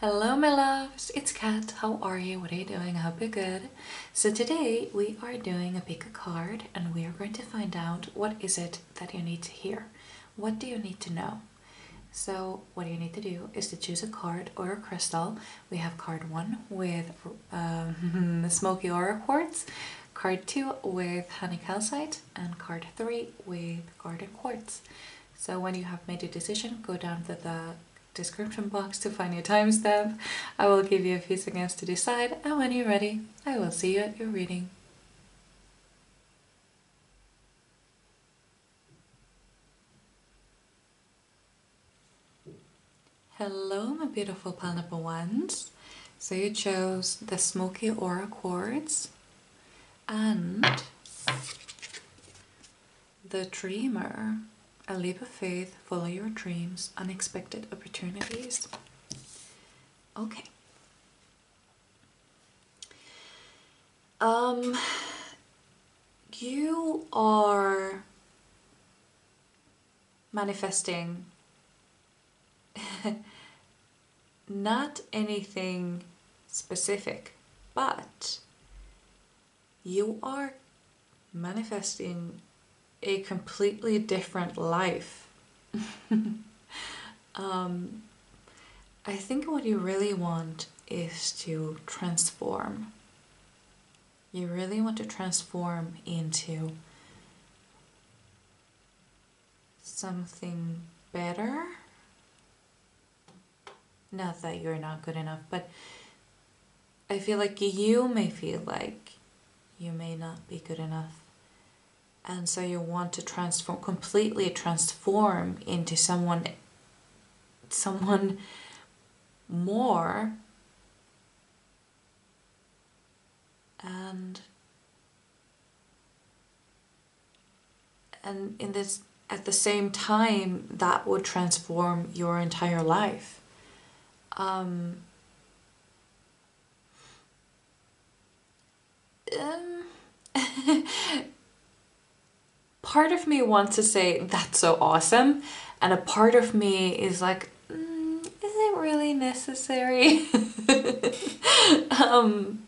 Hello my loves, it's Kat. How are you? What are you doing? I hope you're good. So today we are doing a pick a card and we are going to find out what is it that you need to hear. What do you need to know? So what you need to do is to choose a card or a crystal. We have card one with um, smoky aura quartz, card two with honey calcite, and card three with garden quartz. So when you have made a decision, go down to the description box to find your timestamp. I will give you a few seconds to decide, and when you're ready, I will see you at your reading. Hello, my beautiful pineapple ones. So you chose the Smoky Aura Quartz and the Dreamer. A leap of faith, follow your dreams, unexpected opportunities. Okay. Um, you are manifesting not anything specific, but you are manifesting a completely different life. um, I think what you really want is to transform. You really want to transform into something better. Not that you're not good enough, but I feel like you may feel like you may not be good enough and so you want to transform completely transform into someone someone more. And and in this at the same time that would transform your entire life. Um, um part of me wants to say that's so awesome and a part of me is like mm, is it really necessary? Um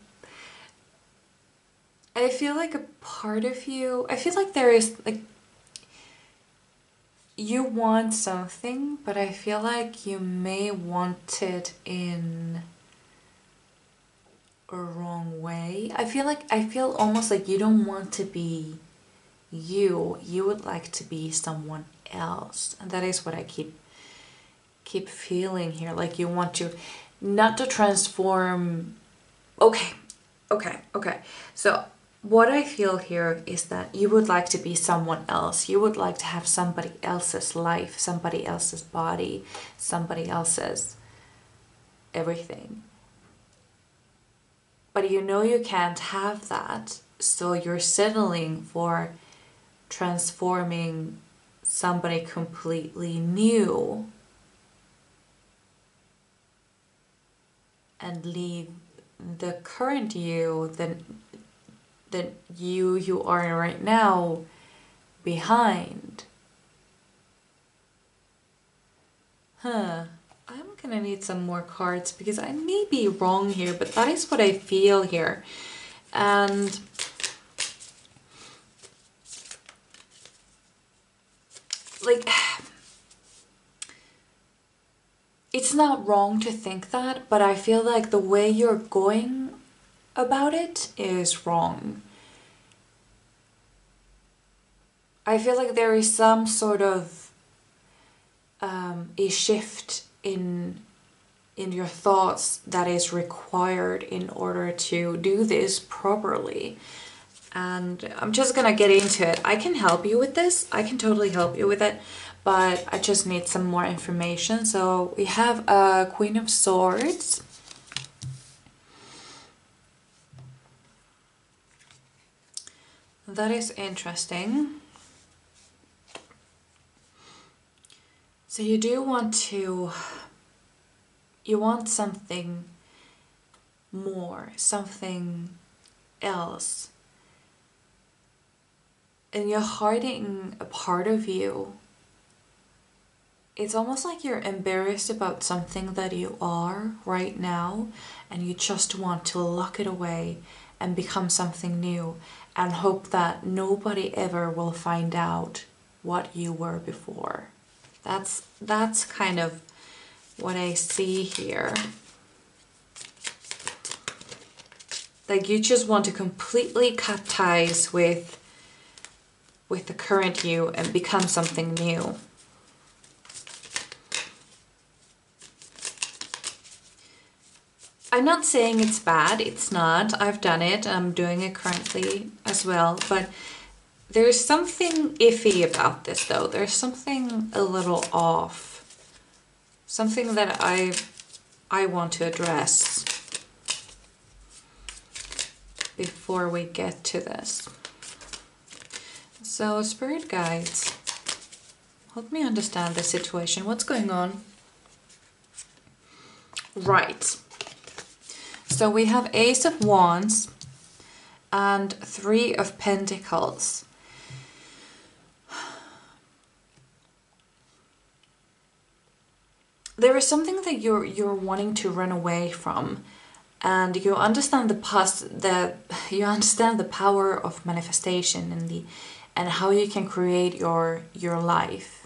i feel like a part of you i feel like there is like you want something but i feel like you may want it in a wrong way. I feel like i feel almost like you don't want to be you you would like to be someone else. And that is what i keep keep feeling here. Like you want to not to transform. Okay okay okay. So what i feel here is that you would like to be someone else. You would like to have somebody else's life somebody else's body somebody else's everything. But you know you can't have that. So you're settling for transforming somebody completely new and leave the current you, the, the you you are right now, behind. Huh. I'm gonna need some more cards because I may be wrong here, but that is what I feel here. And like it's not wrong to think that, but I feel like the way you're going about it is wrong. I feel like there is some sort of um, a shift in in your thoughts that is required in order to do this properly and I'm just gonna get into it. I can help you with this. I can totally help you with it, but I just need some more information. So we have a Queen of Swords. That is interesting. So you do want to, you want something more, something else and you're hiding a part of you it's almost like you're embarrassed about something that you are right now and you just want to lock it away and become something new and hope that nobody ever will find out what you were before. That's that's kind of what I see here. Like you just want to completely cut ties with with the current you and become something new. I'm not saying it's bad, it's not. I've done it, I'm doing it currently as well, but there's something iffy about this though. There's something a little off. Something that I I want to address before we get to this. So, spirit guides, help me understand the situation. What's going on? Right. So we have Ace of Wands and Three of Pentacles. There is something that you're you're wanting to run away from and you understand the past the you understand the power of manifestation and the and how you can create your your life.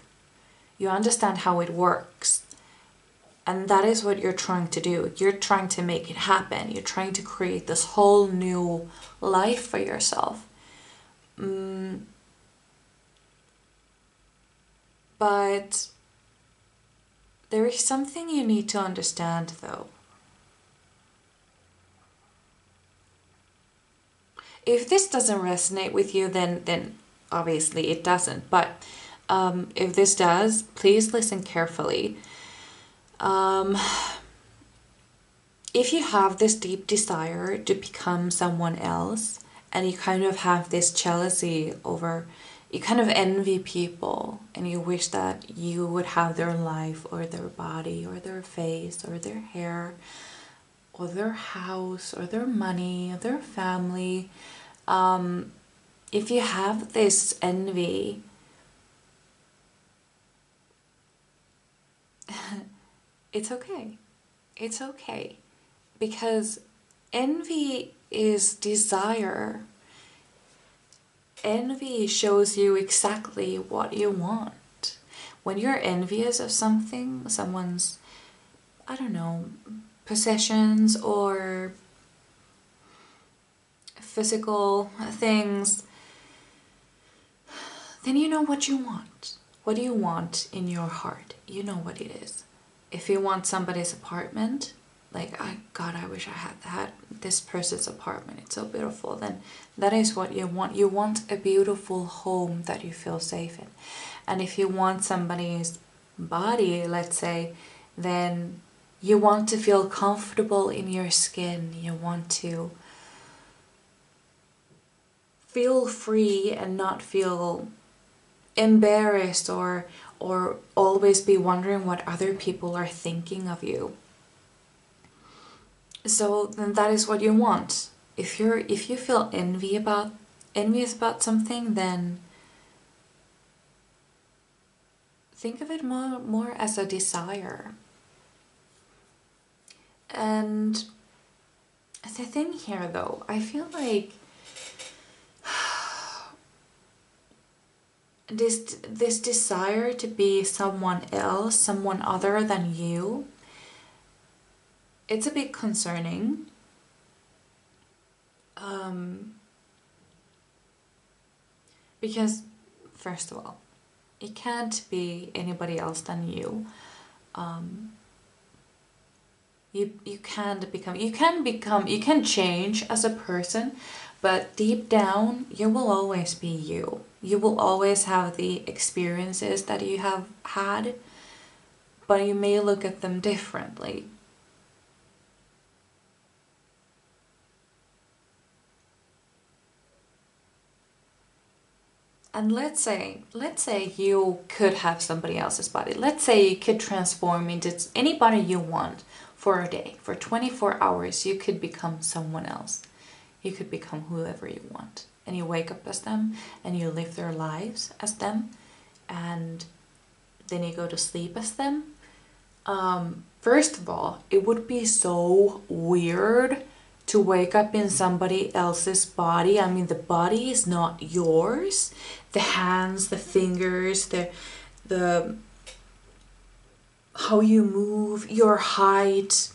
You understand how it works and that is what you're trying to do. You're trying to make it happen. You're trying to create this whole new life for yourself. Mm. But there is something you need to understand though. If this doesn't resonate with you, then, then obviously it doesn't. But um, if this does, please listen carefully um, if you have this deep desire to become someone else and you kind of have this jealousy over you kind of envy people and you wish that you would have their life or their body or their face or their hair or their house or their money or their family um, if you have this envy it's okay. It's okay. Because envy is desire. Envy shows you exactly what you want. When you're envious of something, someone's, I don't know, possessions or physical things, then you know what you want. What do you want in your heart? You know what it is if you want somebody's apartment, like, I God, I wish I had that. This person's apartment, it's so beautiful. Then that is what you want. You want a beautiful home that you feel safe in. And if you want somebody's body, let's say, then you want to feel comfortable in your skin. You want to feel free and not feel embarrassed or or always be wondering what other people are thinking of you. So then that is what you want. If you're if you feel envy about envious about something, then think of it more more as a desire. And the thing here though, I feel like this this desire to be someone else, someone other than you, it's a bit concerning. Um, because first of all, it can't be anybody else than you. Um, you you can't become you can become you can change as a person, but deep down you will always be you you will always have the experiences that you have had, but you may look at them differently. And let's say, let's say you could have somebody else's body. Let's say you could transform into anybody you want for a day. For 24 hours, you could become someone else. You could become whoever you want and you wake up as them and you live their lives as them and then you go to sleep as them. Um, first of all, it would be so weird to wake up in somebody else's body. I mean, the body is not yours. The hands, the fingers, the the how you move, your height.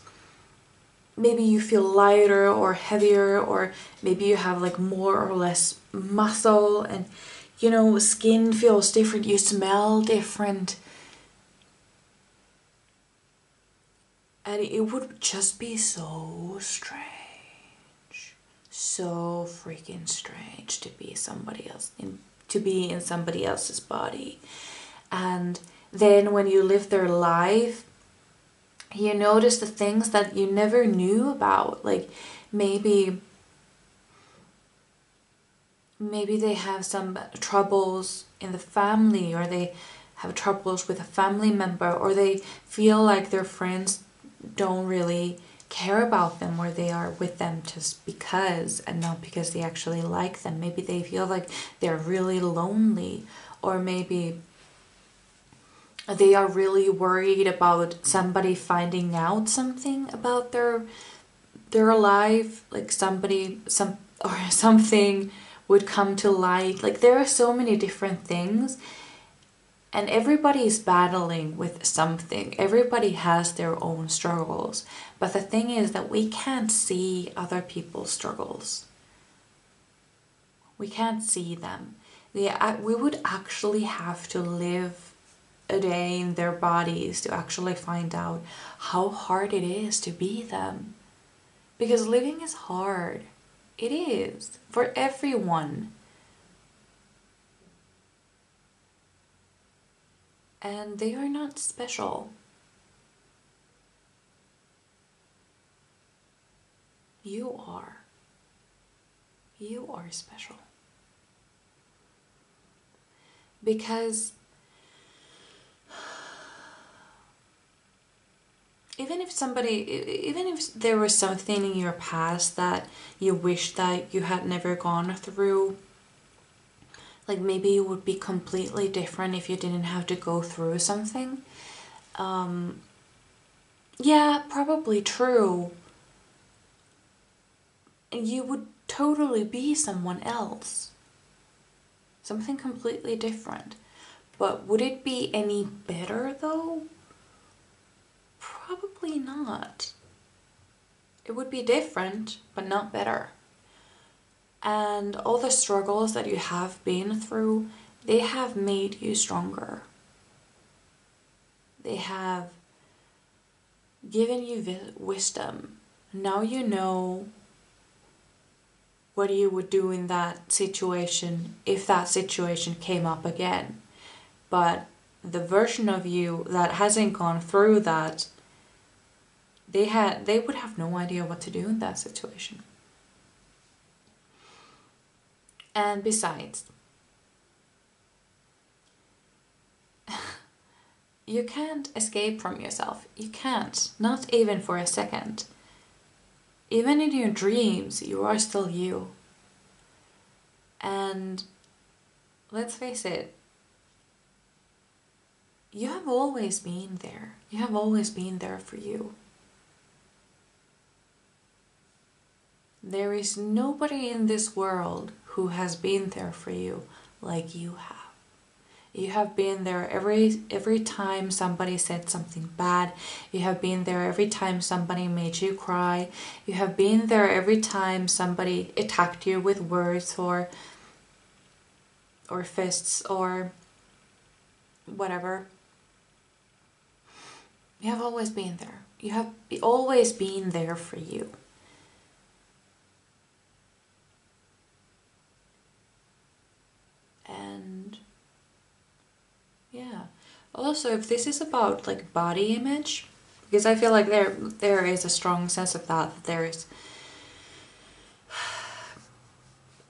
Maybe you feel lighter or heavier, or maybe you have like more or less muscle, and you know, skin feels different, you smell different. And it would just be so strange. So freaking strange to be somebody else in to be in somebody else's body. And then when you live their life, you notice the things that you never knew about. Like maybe maybe they have some troubles in the family or they have troubles with a family member or they feel like their friends don't really care about them or they are with them just because and not because they actually like them. Maybe they feel like they're really lonely or maybe they are really worried about somebody finding out something about their their life like somebody some or something would come to light. Like there are so many different things and everybody is battling with something. Everybody has their own struggles. But the thing is that we can't see other people's struggles. We can't see them. Uh, we would actually have to live a day in their bodies to actually find out how hard it is to be them. Because living is hard. It is for everyone. And they are not special. You are. You are special. Because even if somebody even if there was something in your past that you wish that you had never gone through like maybe it would be completely different if you didn't have to go through something. Um yeah probably true. You would totally be someone else. Something completely different. But would it be any better though Probably not. It would be different, but not better. And all the struggles that you have been through, they have made you stronger. They have given you wisdom. Now you know what you would do in that situation if that situation came up again. But the version of you that hasn't gone through that they had they would have no idea what to do in that situation. And besides, you can't escape from yourself. You can't, not even for a second. Even in your dreams, you are still you. And let's face it, you have always been there. You have always been there for you. There is nobody in this world who has been there for you like you have. You have been there every every time somebody said something bad. You have been there every time somebody made you cry. You have been there every time somebody attacked you with words or or fists or whatever. You have always been there. You have always been there for you. And yeah. Also if this is about like body image because I feel like there there is a strong sense of that, that there is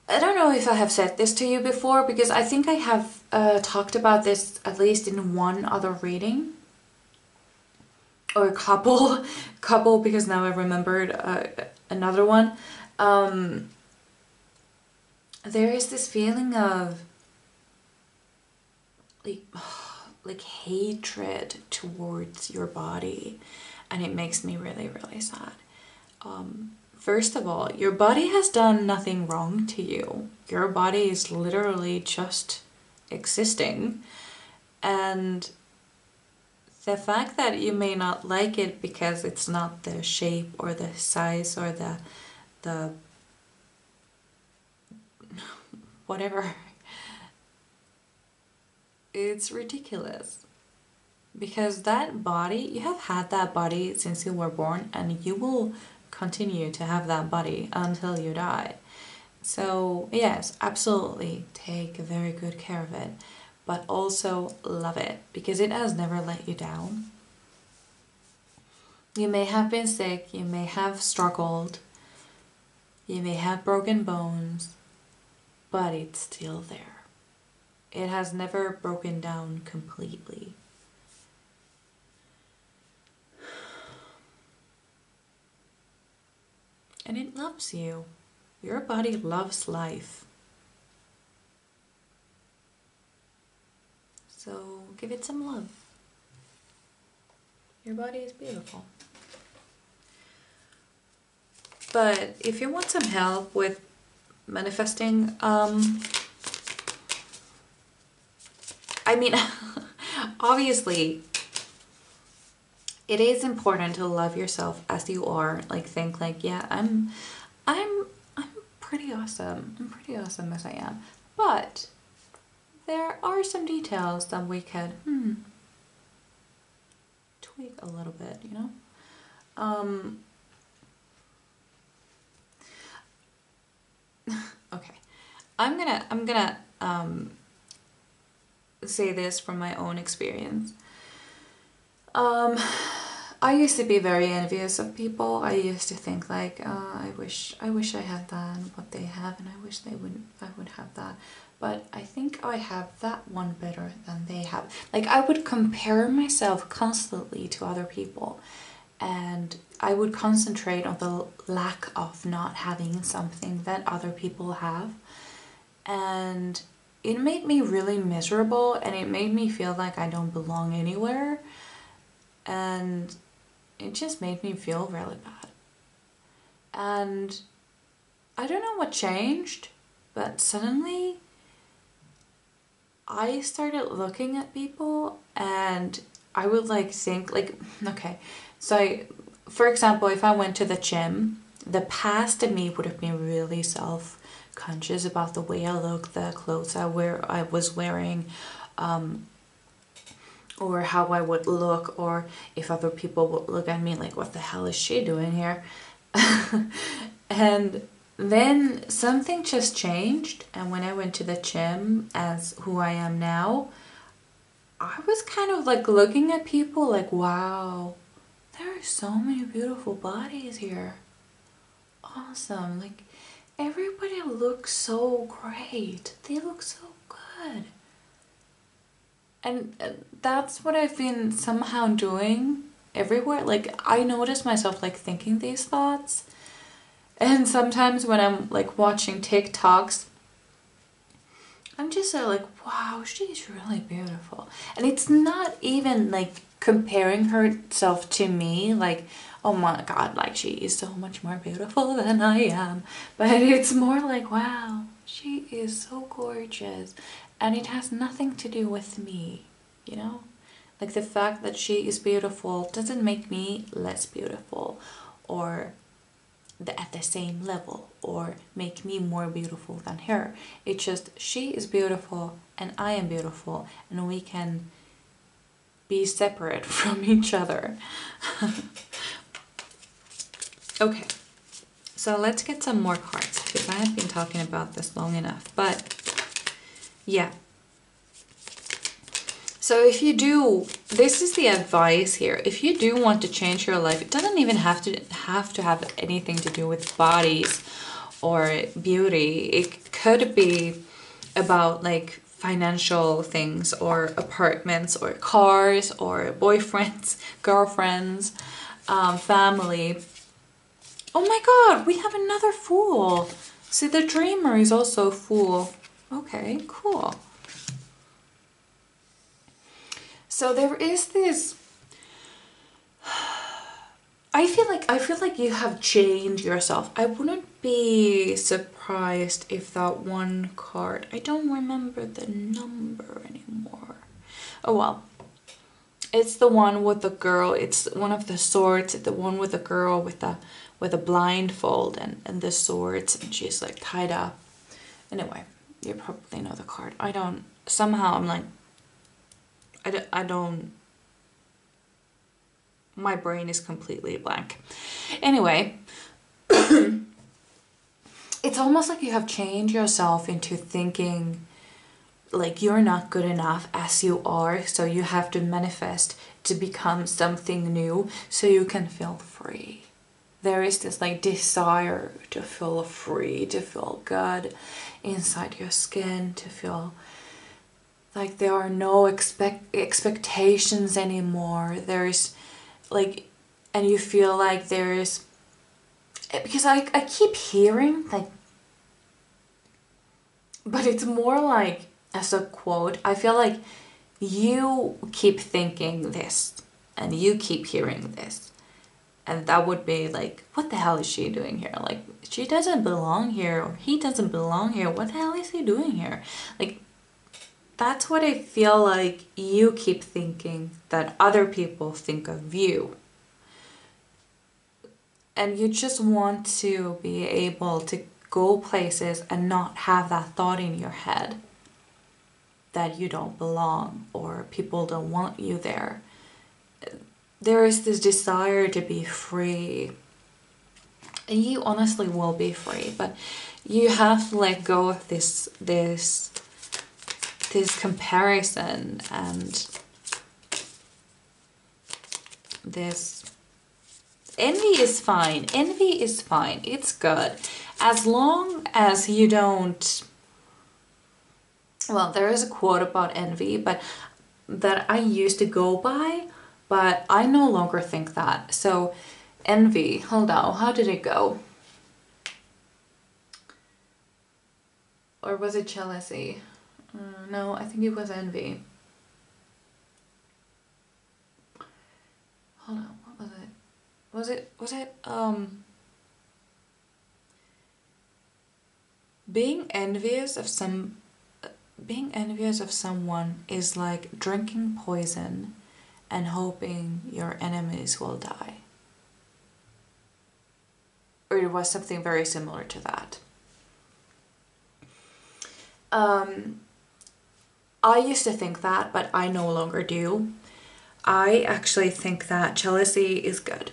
I don't know if I have said this to you before because I think I have uh, talked about this at least in one other reading. Or a couple couple because now I remembered uh, another one. Um, there is this feeling of like like hatred towards your body and it makes me really really sad. Um, first of all your body has done nothing wrong to you. Your body is literally just existing. And the fact that you may not like it because it's not the shape or the size or the the whatever it's ridiculous. Because that body you have had that body since you were born and you will continue to have that body until you die. So yes absolutely take very good care of it but also love it because it has never let you down. You may have been sick you may have struggled you may have broken bones but it's still there it has never broken down completely. And it loves you. Your body loves life. So give it some love. Your body is beautiful. But if you want some help with manifesting um, I mean, obviously, it is important to love yourself as you are. Like, think like, yeah, I'm, I'm, I'm pretty awesome. I'm pretty awesome as I am. But there are some details that we could, hmm, tweak a little bit, you know? Um, okay. I'm gonna, I'm gonna, um, say this from my own experience. Um, I used to be very envious of people. I used to think like, oh, I wish, I wish I had that and what they have, and I wish they would, I would have that. But I think I have that one better than they have. Like I would compare myself constantly to other people, and I would concentrate on the lack of not having something that other people have, and it made me really miserable and it made me feel like I don't belong anywhere. And it just made me feel really bad. And I don't know what changed, but suddenly I started looking at people and I would like think like okay so I, for example if I went to the gym the past of me would have been really self conscious about the way I look, the clothes I wear, I was wearing, um, or how I would look, or if other people would look at me like, what the hell is she doing here? and then something just changed, and when I went to the gym as who I am now, I was kind of like looking at people like, wow, there are so many beautiful bodies here. Awesome. Like, everybody looks so great. They look so good. And uh, that's what I've been somehow doing everywhere. Like, I notice myself like thinking these thoughts. And sometimes when I'm like watching TikToks, I'm just uh, like, wow, she's really beautiful. And it's not even like comparing herself to me, like, oh my god, like she is so much more beautiful than I am. But it's more like, wow, she is so gorgeous. And it has nothing to do with me, you know? Like the fact that she is beautiful doesn't make me less beautiful or the, at the same level or make me more beautiful than her. It's just she is beautiful and I am beautiful and we can be separate from each other. Okay, so let's get some more cards because I have been talking about this long enough. But yeah. So if you do, this is the advice here. If you do want to change your life, it doesn't even have to have to have anything to do with bodies or beauty. It could be about like financial things or apartments or cars or boyfriends, girlfriends, um, family, Oh my god, we have another fool. See, the dreamer is also a fool. Okay, cool. So there is this I feel like I feel like you have changed yourself. I wouldn't be surprised if that one card. I don't remember the number anymore. Oh well. It's the one with the girl. It's one of the swords. The one with the girl with the with a blindfold and and the swords, and she's like tied up. Anyway, you probably know the card. I don't. Somehow I'm like. I don't. I don't my brain is completely blank. Anyway, it's almost like you have changed yourself into thinking like you're not good enough as you are, so you have to manifest to become something new so you can feel free. There is this like desire to feel free, to feel good inside your skin, to feel like there are no expect expectations anymore. There's like and you feel like there's because I, I keep hearing like but it's more like as a quote i feel like you keep thinking this and you keep hearing this and that would be like what the hell is she doing here like she doesn't belong here or he doesn't belong here what the hell is he doing here like that's what I feel like you keep thinking that other people think of you. And you just want to be able to go places and not have that thought in your head that you don't belong or people don't want you there. There is this desire to be free. And you honestly will be free, but you have to let go of this this this comparison and this envy is fine. Envy is fine. It's good. As long as you don't well there is a quote about envy but that i used to go by but i no longer think that. So envy hold on. How did it go? Or was it jealousy? Uh, no, I think it was envy. Hold on, what was it? Was it, was it, um... Being envious of some... Being envious of someone is like drinking poison and hoping your enemies will die. Or it was something very similar to that. Um, I used to think that, but I no longer do. I actually think that jealousy is good.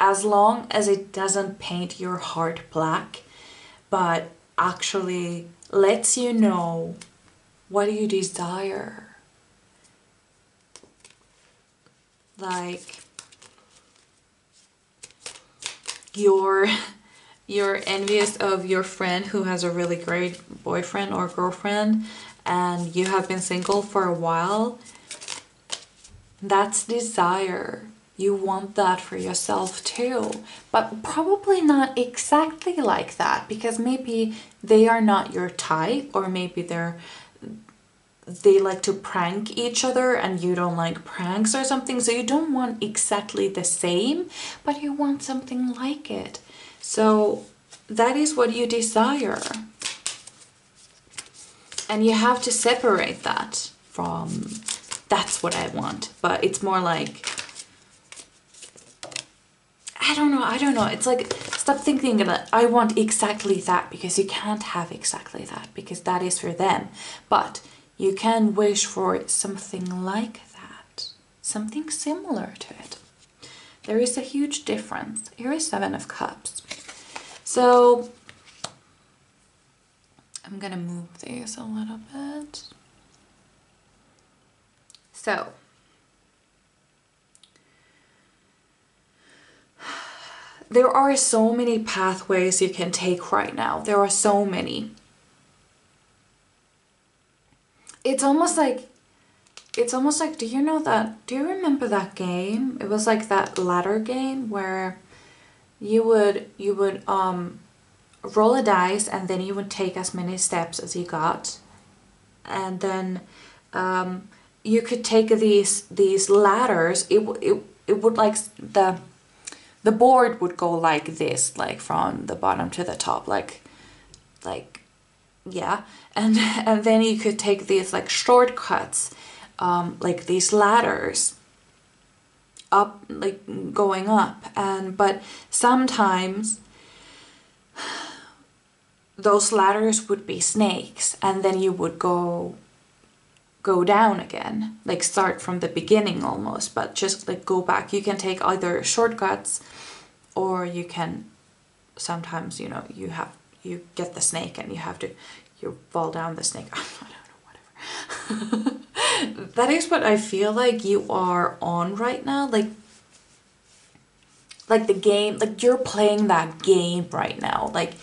As long as it doesn't paint your heart black, but actually lets you know what you desire. Like you're you're envious of your friend who has a really great boyfriend or girlfriend and you have been single for a while, that's desire. You want that for yourself too, but probably not exactly like that because maybe they are not your type or maybe they're they like to prank each other and you don't like pranks or something so you don't want exactly the same but you want something like it so that is what you desire and you have to separate that from that's what I want. But it's more like I don't know, I don't know. It's like stop thinking that I want exactly that because you can't have exactly that because that is for them. But you can wish for something like that, something similar to it. There is a huge difference. Here is Seven of Cups. So I'm gonna move these a little bit. So, there are so many pathways you can take right now. There are so many. It's almost like it's almost like do you know that do you remember that game? It was like that ladder game where you would you would um roll a dice and then you would take as many steps as you got. And then um, you could take these these ladders. It, it, it would like the the board would go like this like from the bottom to the top like like yeah and and then you could take these like shortcuts um, like these ladders up like going up. And but sometimes those ladders would be snakes and then you would go go down again like start from the beginning almost but just like go back. You can take either shortcuts or you can sometimes you know you have you get the snake and you have to you fall down the snake. I don't know whatever. That is what I feel like you are on right now. Like like the game like you're playing that game right now. Like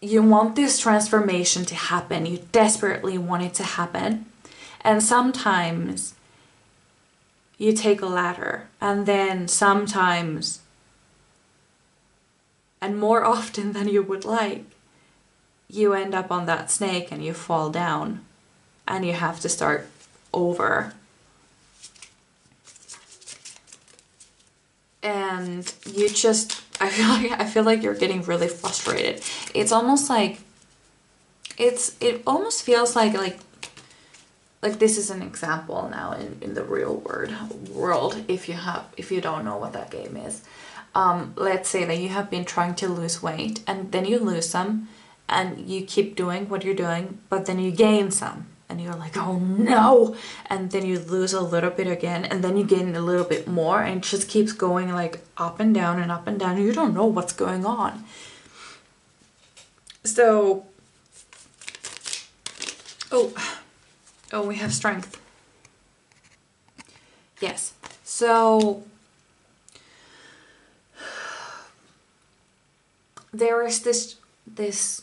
you want this transformation to happen. You desperately want it to happen. And sometimes you take a ladder, and then sometimes, and more often than you would like, you end up on that snake and you fall down and you have to start over. And you just I feel like I feel like you're getting really frustrated. It's almost like it's it almost feels like like like this is an example now in, in the real world world if you have if you don't know what that game is um, let's say that you have been trying to lose weight and then you lose some and you keep doing what you're doing but then you gain some and you're like oh no and then you lose a little bit again and then you gain a little bit more and it just keeps going like up and down and up and down you don't know what's going on so oh Oh, we have strength. Yes. So there is this this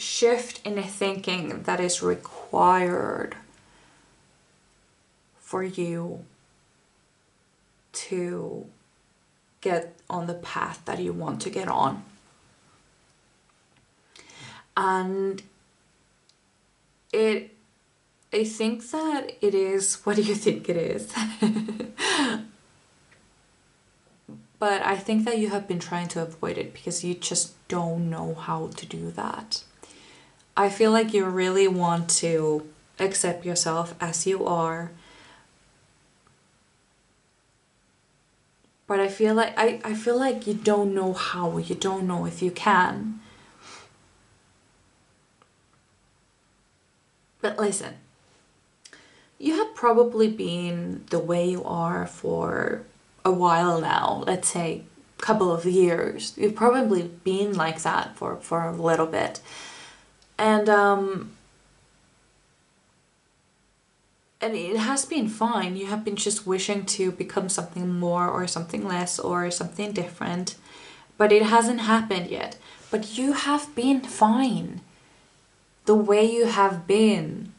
shift in the thinking that is required for you to get on the path that you want to get on. And it I think that it is. What do you think it is? but I think that you have been trying to avoid it because you just don't know how to do that. I feel like you really want to accept yourself as you are. But I feel like I, I feel like you don't know how, you don't know if you can. But listen, you have probably been the way you are for a while now, let's say a couple of years. You've probably been like that for, for a little bit. And um and it has been fine. You have been just wishing to become something more or something less or something different. But it hasn't happened yet. But you have been fine the way you have been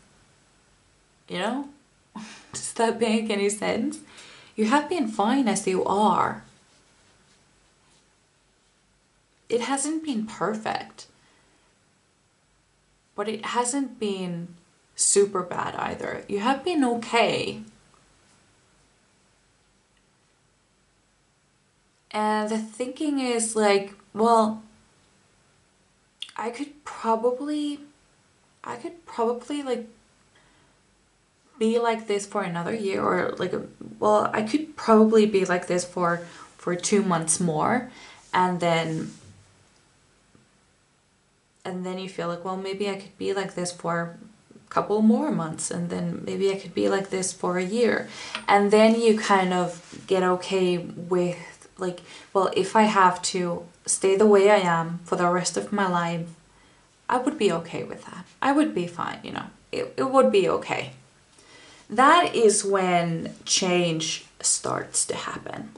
you know? Does that make any sense? You have been fine as you are. It hasn't been perfect, but it hasn't been super bad either. You have been okay. And the thinking is like, well, I could probably, I could probably like be like this for another year or like well I could probably be like this for for two months more and then and then you feel like well maybe I could be like this for a couple more months and then maybe I could be like this for a year. And then you kind of get okay with like well if I have to stay the way I am for the rest of my life I would be okay with that. I would be fine you know. It, it would be okay. That is when change starts to happen.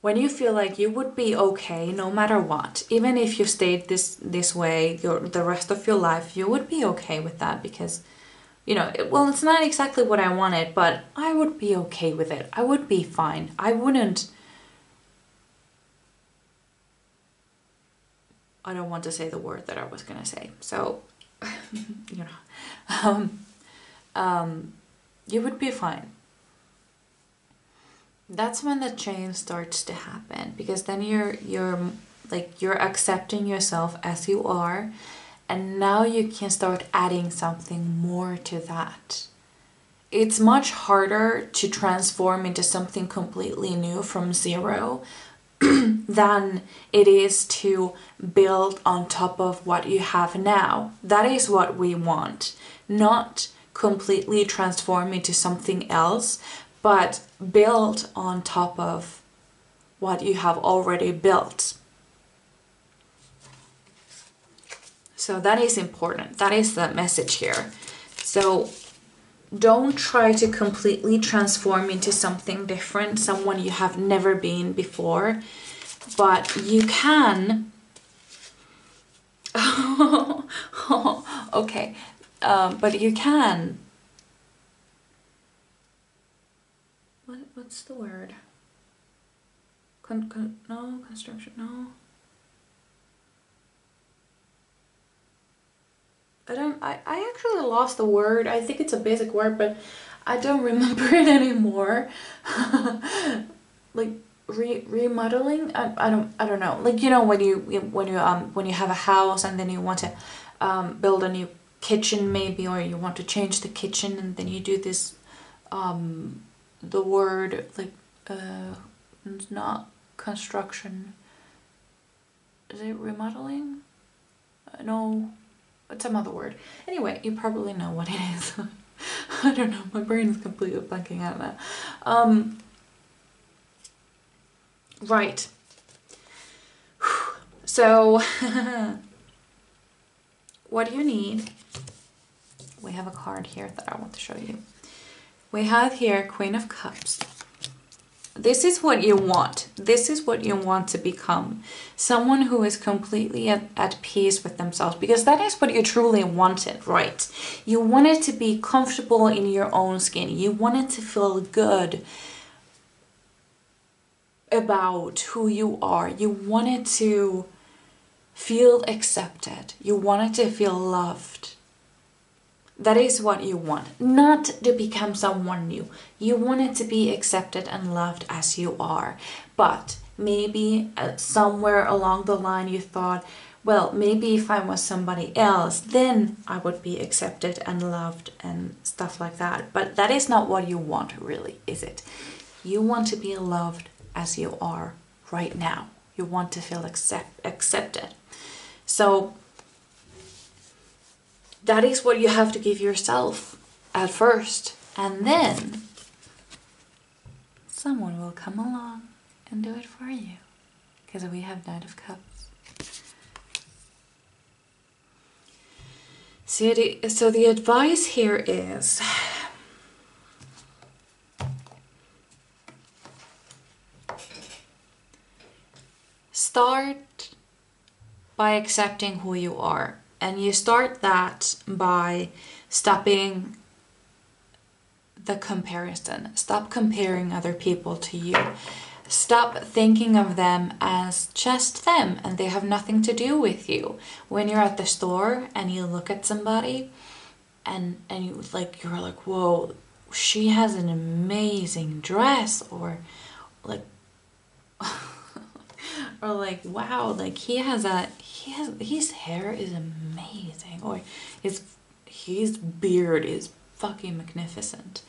When you feel like you would be okay no matter what, even if you stayed this this way your, the rest of your life, you would be okay with that because, you know, it, well, it's not exactly what I wanted, but I would be okay with it. I would be fine. I wouldn't. I don't want to say the word that I was gonna say. So you know, um, um, you would be fine. That's when the change starts to happen because then you're you're like you're accepting yourself as you are and now you can start adding something more to that. It's much harder to transform into something completely new from zero than it is to build on top of what you have now. That is what we want. Not completely transform into something else, but build on top of what you have already built. So that is important. That is the message here. So don't try to completely transform into something different, someone you have never been before, but you can. okay, um, but you can. What, what's the word? Con, con, no, construction, no. I don't, I, I actually lost the word. I think it's a basic word, but I don't remember it anymore. like re remodeling? I, I don't, I don't know. Like, you know, when you, when you, um, when you have a house and then you want to, um, build a new kitchen maybe, or you want to change the kitchen and then you do this, um, the word like, uh, it's not construction. Is it remodeling? Uh, no, it's some other word. Anyway, you probably know what it is. I don't know, my brain is completely blanking out now. Um, right. So, what do you need? We have a card here that I want to show you. We have here Queen of Cups this is what you want. This is what you want to become. Someone who is completely at, at, peace with themselves because that is what you truly wanted, right? You wanted to be comfortable in your own skin. You wanted to feel good about who you are. You wanted to feel accepted. You wanted to feel loved. That is what you want, not to become someone new. You want it to be accepted and loved as you are. But maybe uh, somewhere along the line you thought, well, maybe if I was somebody else, then I would be accepted and loved and stuff like that. But that is not what you want, really, is it? You want to be loved as you are right now. You want to feel accept accepted. So that is what you have to give yourself at first. And then someone will come along and do it for you. Because we have Knight of Cups. So the, so the advice here is start by accepting who you are and you start that by stopping the comparison. Stop comparing other people to you. Stop thinking of them as just them and they have nothing to do with you. When you're at the store and you look at somebody and and you like you're like, "Whoa, she has an amazing dress," or like or like, "Wow, like he has a he has his hair is amazing. Or his his beard is fucking magnificent.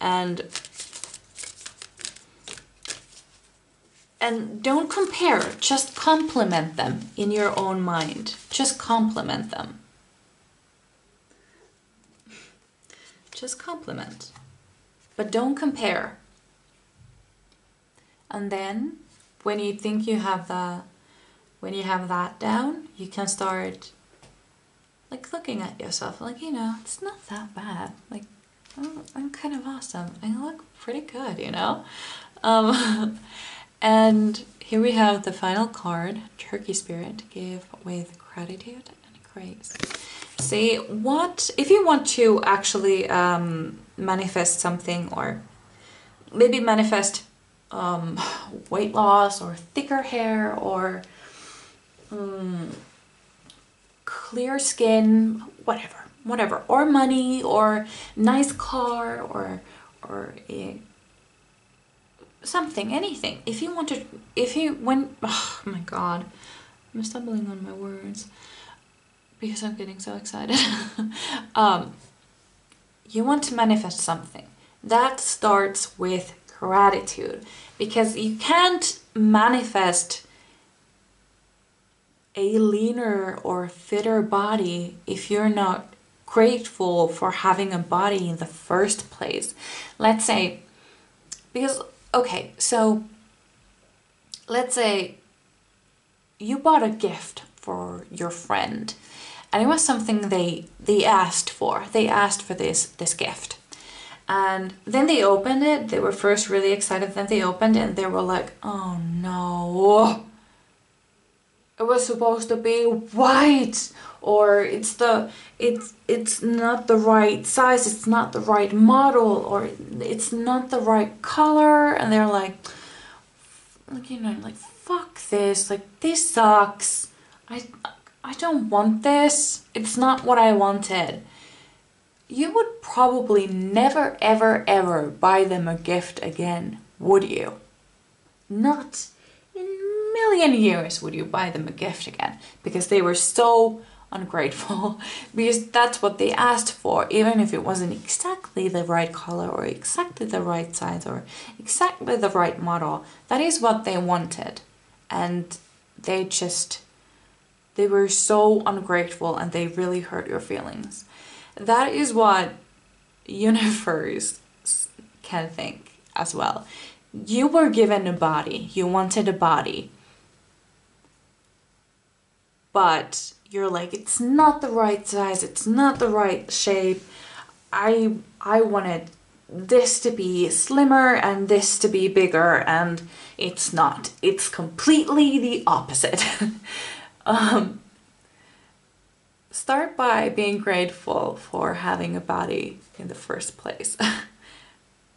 And and don't compare just compliment them in your own mind. Just compliment them. Just compliment. But don't compare. And then when you think you have the when you have that down, you can start like looking at yourself like, you know, it's not that bad. Like, oh, I'm kind of awesome. I look pretty good, you know? Um, and here we have the final card, Turkey Spirit, give with gratitude and grace. See, what, if you want to actually um, manifest something or maybe manifest um, weight loss or thicker hair or um, clear skin, whatever, whatever, or money, or nice car, or or a, something, anything. If you want to, if you when, oh my god, I'm stumbling on my words because I'm getting so excited. um, you want to manifest something that starts with gratitude. Because you can't manifest a leaner or fitter body if you're not grateful for having a body in the first place. Let's say, because, okay, so let's say you bought a gift for your friend and it was something they they asked for. They asked for this this gift and then they opened it. They were first really excited. Then they opened it and they were like oh no. It was supposed to be white or it's the it's it's not the right size. It's not the right model or it's not the right color. And they're like like you know like fuck this. Like this sucks. I i don't want this. It's not what i wanted you would probably never ever ever buy them a gift again would you? Not in million years would you buy them a gift again because they were so ungrateful because that's what they asked for even if it wasn't exactly the right color or exactly the right size or exactly the right model. That is what they wanted. And they just they were so ungrateful and they really hurt your feelings that is what universe can think as well. You were given a body. You wanted a body. But you're like it's not the right size. It's not the right shape. I i wanted this to be slimmer and this to be bigger and it's not. It's completely the opposite. Um, start by being grateful for having a body in the first place.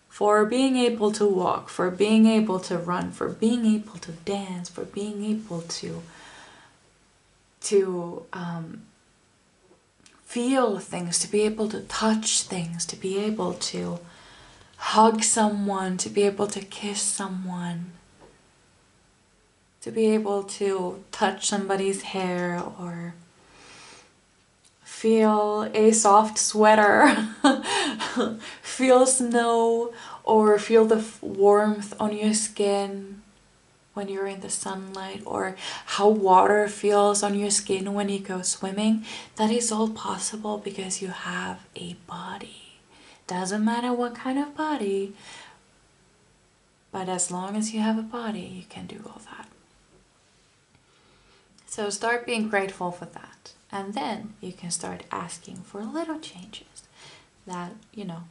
For being able to walk for being able to run for being able to dance for being able to to um, feel things, to be able to touch things, to be able to hug someone, to be able to kiss someone, to be able to touch somebody's hair or feel a soft sweater, feel snow, or feel the warmth on your skin when you're in the sunlight or how water feels on your skin when you go swimming. That is all possible because you have a body. Doesn't matter what kind of body, but as long as you have a body, you can do all that. So start being grateful for that. And then you can start asking for little changes that, you know,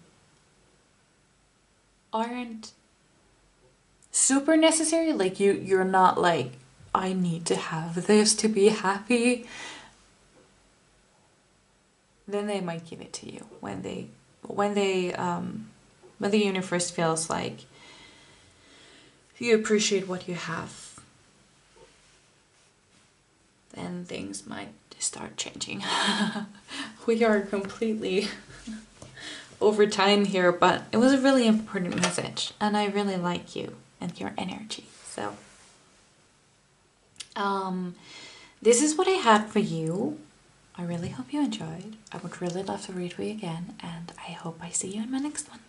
aren't super necessary. Like you you're not like i need to have this to be happy. Then they might give it to you when they when they um when the universe feels like you appreciate what you have then things might start changing we are completely over time here but it was a really important message and i really like you and your energy. So, um, this is what I had for you. I really hope you enjoyed. I would really love to read for you again, and I hope I see you in my next one.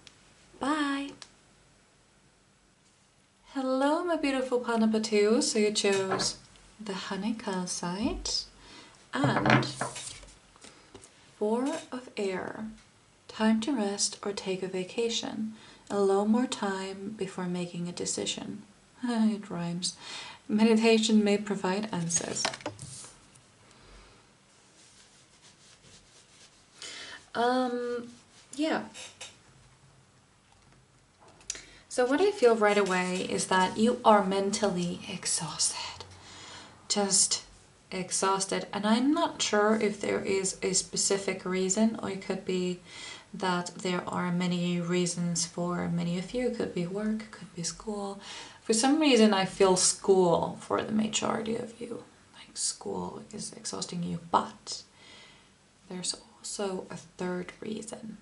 Bye! Hello, my beautiful Panapatu. So you chose the honey calcite and four of air. Time to rest or take a vacation. Allow more time before making a decision. it rhymes. Meditation may provide answers. Um, yeah. So what I feel right away is that you are mentally exhausted. Just exhausted. And I'm not sure if there is a specific reason or it could be that there are many reasons for many of you. It could be work, could be school. For some reason, I feel school for the majority of you. Like school is exhausting you, but there's also a third reason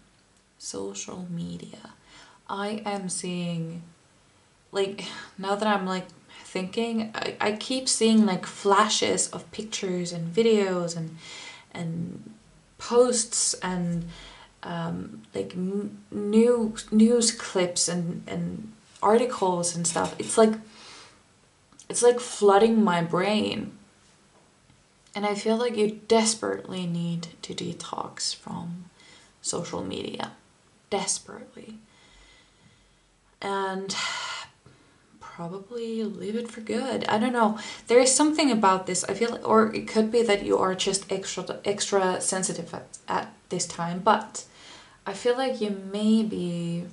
social media. I am seeing, like, now that I'm like thinking, I, I keep seeing like flashes of pictures and videos and and posts and um, like new news clips and and articles and stuff. It's like it's like flooding my brain. And I feel like you desperately need to detox from social media. Desperately. And probably leave it for good. I don't know. There is something about this. I feel or it could be that you are just extra extra sensitive at, at this time, but I feel like you may be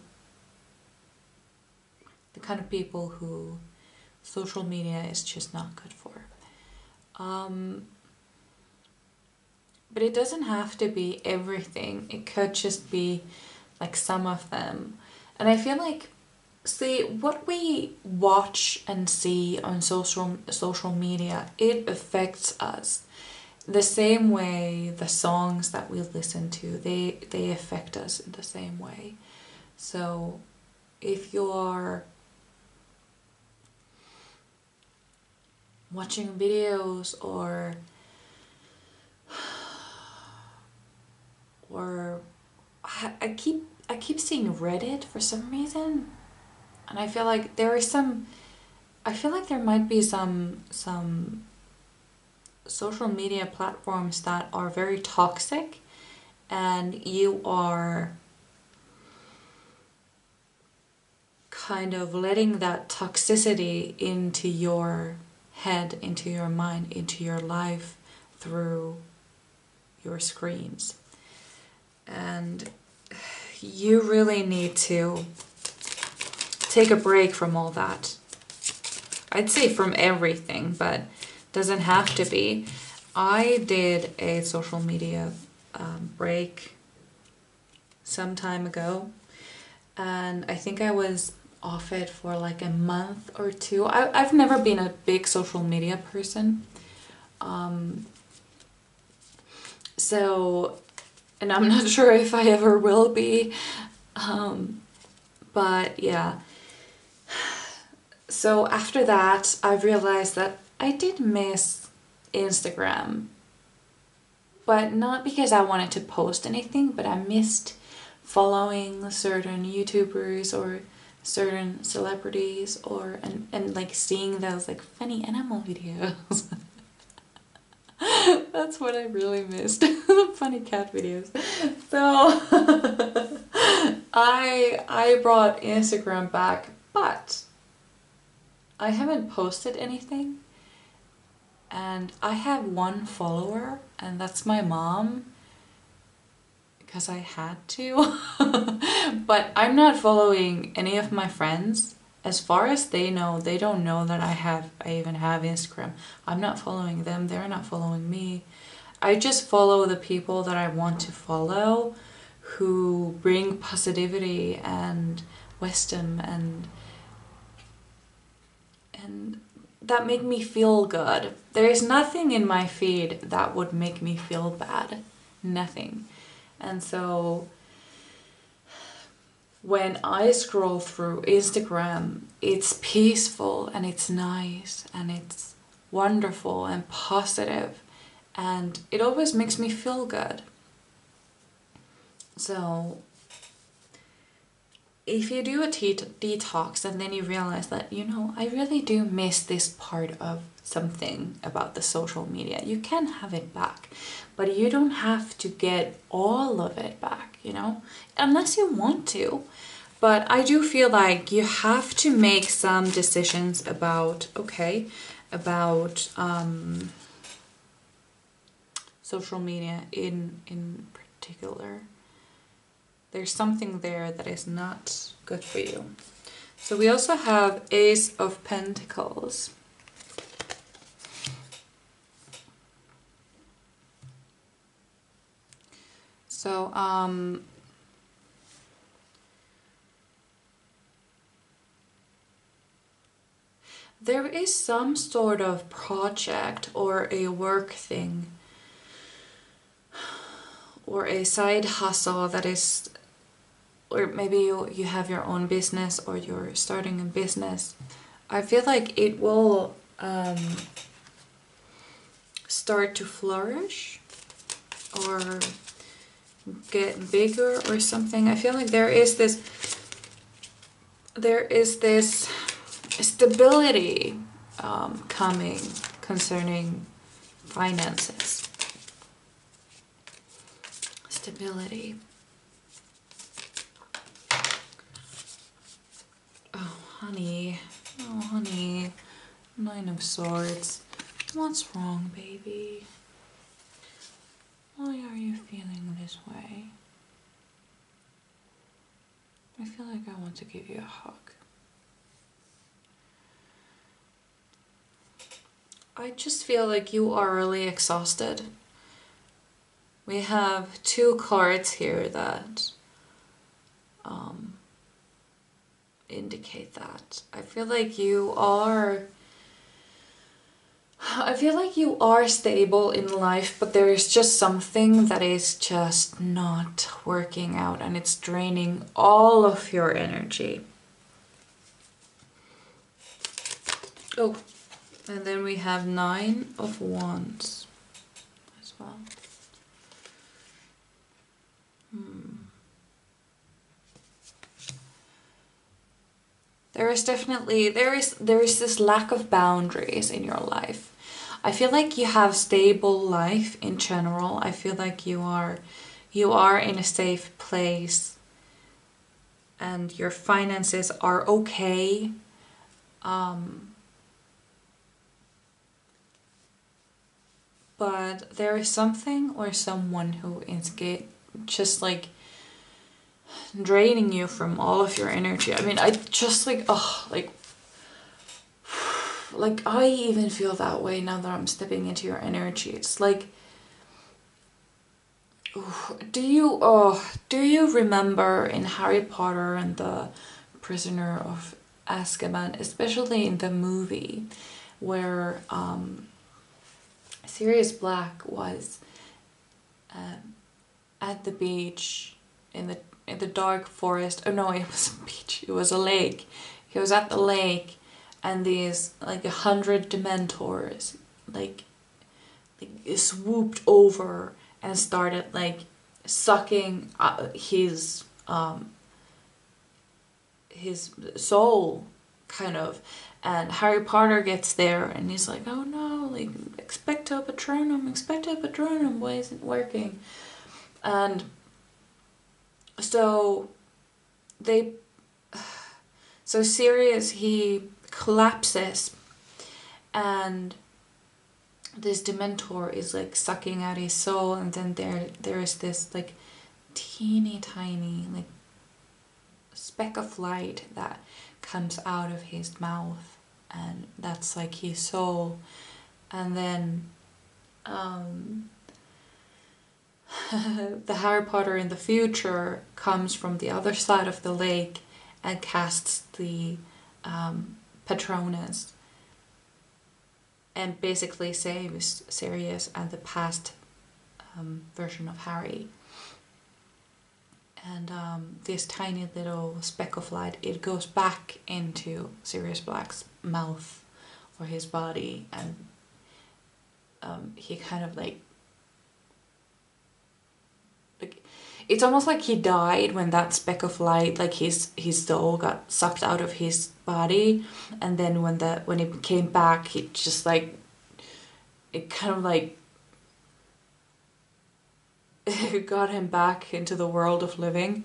the kind of people who social media is just not good for. Um, but it doesn't have to be everything. It could just be like some of them. And I feel like see what we watch and see on social social media, it affects us the same way the songs that we listen to they they affect us in the same way. So if you're watching videos or or I keep I keep seeing Reddit for some reason and I feel like there is some I feel like there might be some some social media platforms that are very toxic and you are kind of letting that toxicity into your head, into your mind, into your life through your screens. And you really need to take a break from all that. I'd say from everything, but doesn't have to be. I did a social media um, break some time ago, and I think I was off it for like a month or two. I, I've never been a big social media person. Um, so, and I'm not sure if I ever will be. Um, but yeah. So after that, I realized that I did miss Instagram. But not because I wanted to post anything, but I missed following certain YouTubers or certain celebrities or and, and like seeing those like funny animal videos. That's what I really missed. funny cat videos. So I I brought Instagram back, but I haven't posted anything. And I have one follower and that's my mom because I had to. but I'm not following any of my friends. As far as they know, they don't know that I have I even have Instagram. I'm not following them, they're not following me. I just follow the people that I want to follow who bring positivity and wisdom and and that make me feel good. There is nothing in my feed that would make me feel bad. Nothing. And so when I scroll through Instagram, it's peaceful and it's nice and it's wonderful and positive and it always makes me feel good. So if you do a detox and then you realize that, you know, I really do miss this part of something about the social media, you can have it back. But you don't have to get all of it back, you know, unless you want to. But I do feel like you have to make some decisions about, okay, about um, social media in in particular there's something there that is not good for you. So we also have Ace of Pentacles. So, um, there is some sort of project or a work thing or a side hustle that is or maybe you, you have your own business or you're starting a business i feel like it will um, start to flourish or get bigger or something i feel like there is this there is this stability um, coming concerning finances. Stability. Oh, honey. Oh, honey. Nine of Swords. What's wrong, baby? Why are you feeling this way? I feel like I want to give you a hug. I just feel like you are really exhausted. We have two cards here that um, indicate that. I feel like you are. I feel like you are stable in life, but there is just something that is just not working out and it's draining all of your energy. Oh, and then we have nine of wands as well. Hmm. There is definitely there is there is this lack of boundaries in your life. I feel like you have stable life in general. I feel like you are you are in a safe place and your finances are okay. Um, but there is something or someone who is just like draining you from all of your energy. I mean, I just like, oh, like, like I even feel that way now that I'm stepping into your energy. It's like, do you, oh, do you remember in Harry Potter and the Prisoner of Azkaban, especially in the movie, where um, Sirius Black was um, at the beach in the in the dark forest. Oh no, it was a beach. It was a lake. He was at the lake, and these like a hundred Dementors like, like swooped over and started like sucking uh, his um his soul kind of and Harry Potter gets there and he's like, oh no, like, expecto patronum, expecto patronum, why isn't working? And so they, so Sirius, he collapses and this Dementor is like sucking out his soul and then there there is this like teeny tiny like speck of light that comes out of his mouth and that's like his soul. And then um, the Harry Potter in the future comes from the other side of the lake and casts the um, Patronus and basically saves Sirius and the past um, version of Harry. And um, this tiny little speck of light, it goes back into Sirius Black's mouth or his body and um, he kind of like like it's almost like he died when that speck of light like his his soul got sucked out of his body and then when the when it came back it just like it kind of like got him back into the world of living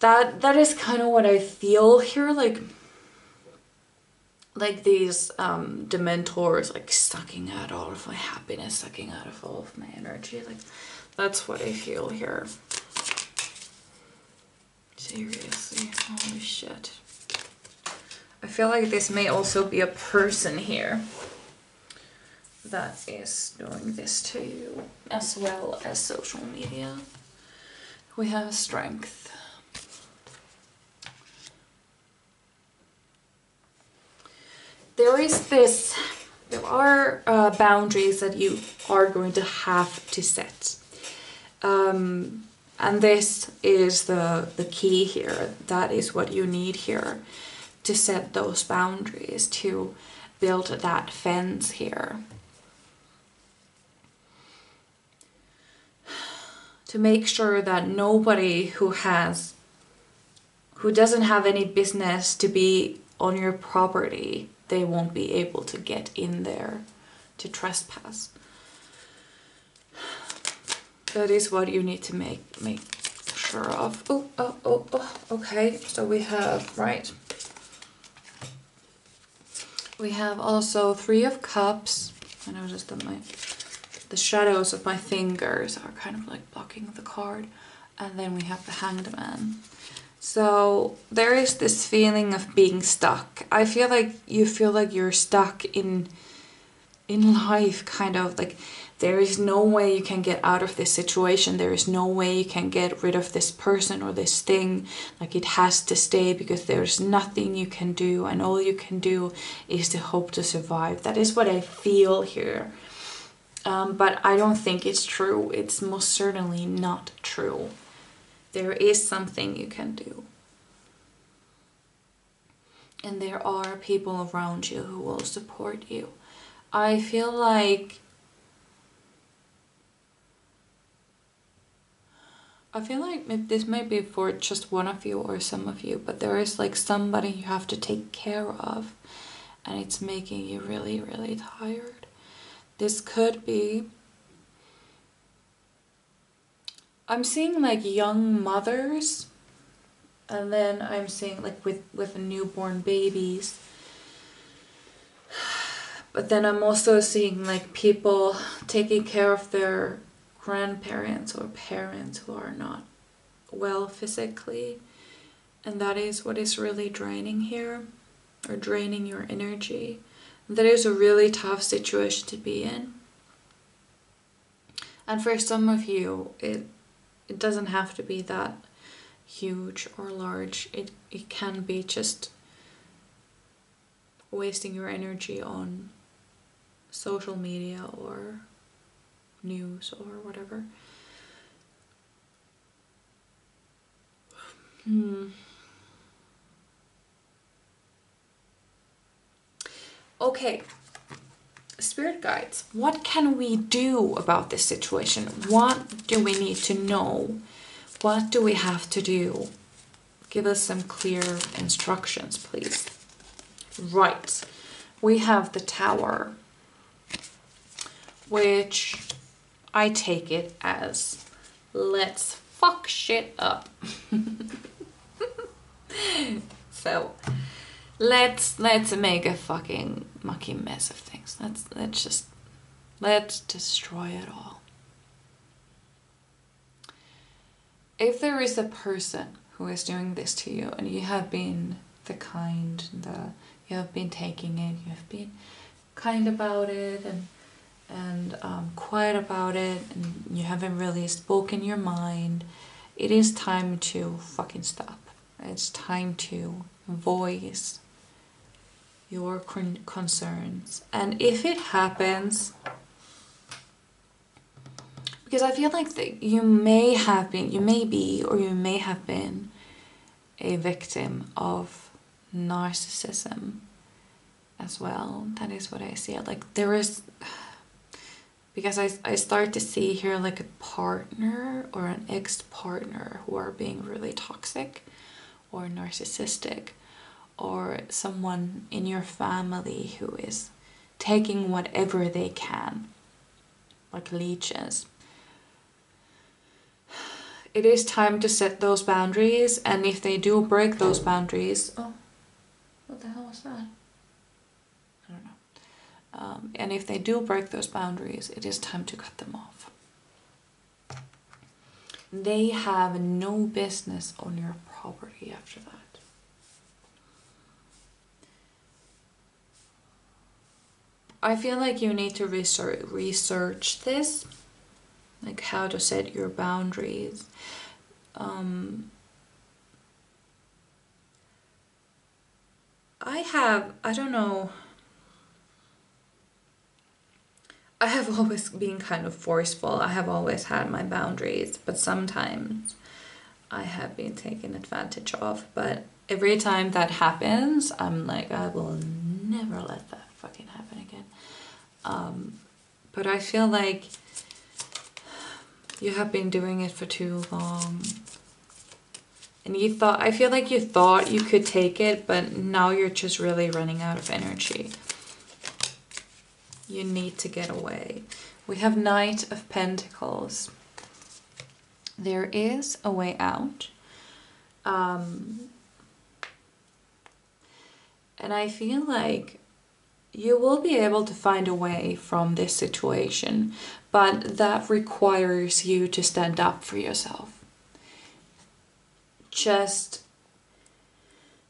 that that is kind of what i feel here like like these um, dementors like sucking out all of my happiness, sucking out of all of my energy. Like that's what I feel here. Seriously, holy shit. I feel like this may also be a person here that is doing this to you as well as social media. We have strength. there is this, there are uh, boundaries that you are going to have to set. Um, and this is the, the key here. That is what you need here to set those boundaries, to build that fence here. To make sure that nobody who has, who doesn't have any business to be on your property, they won't be able to get in there to trespass. That is what you need to make make sure of. Oh, oh, oh, oh, okay. So we have, right. We have also three of cups. I notice that my the shadows of my fingers are kind of like blocking the card. And then we have the hanged man. So there is this feeling of being stuck. I feel like you feel like you're stuck in in life kind of like there is no way you can get out of this situation. There is no way you can get rid of this person or this thing. Like it has to stay because there's nothing you can do and all you can do is to hope to survive. That is what i feel here. Um, but i don't think it's true. It's most certainly not true. There is something you can do. And there are people around you who will support you. I feel like I feel like this may be for just one of you or some of you, but there is like somebody you have to take care of and it's making you really, really tired. This could be I'm seeing like young mothers and then I'm seeing like with with newborn babies but then I'm also seeing like people taking care of their grandparents or parents who are not well physically. And that is what is really draining here, or draining your energy. that is a really tough situation to be in. And for some of you, it it doesn't have to be that huge or large. It it can be just wasting your energy on social media or news or whatever. Hmm. Okay, spirit guides, what can we do about this situation? What do we need to know? What do we have to do? Give us some clear instructions, please. Right, we have the tower which I take it as let's fuck shit up. so let's let's make a fucking mucky mess of things. Let's let's just let's destroy it all. If there is a person who is doing this to you and you have been the kind, the you have been taking it, you have been kind about it and and um, quiet about it and you haven't really spoken your mind, it is time to fucking stop. It's time to voice your concerns. And if it happens, because I feel like that you may have been, you may be, or you may have been a victim of narcissism as well. That is what I see. Like there is because I, I start to see here like a partner or an ex-partner who are being really toxic or narcissistic or someone in your family who is taking whatever they can like leeches. It is time to set those boundaries and if they do break those boundaries oh what the hell was that um, and if they do break those boundaries, it is time to cut them off. They have no business on your property after that. I feel like you need to research, research this, like how to set your boundaries. Um, I have, I don't know I have always been kind of forceful. I have always had my boundaries, but sometimes I have been taken advantage of. But every time that happens, I'm like, I will never let that fucking happen again. Um, but I feel like you have been doing it for too long. And you thought, I feel like you thought you could take it, but now you're just really running out of energy. You need to get away. We have Knight of Pentacles. There is a way out. Um, and I feel like you will be able to find a way from this situation, but that requires you to stand up for yourself. Just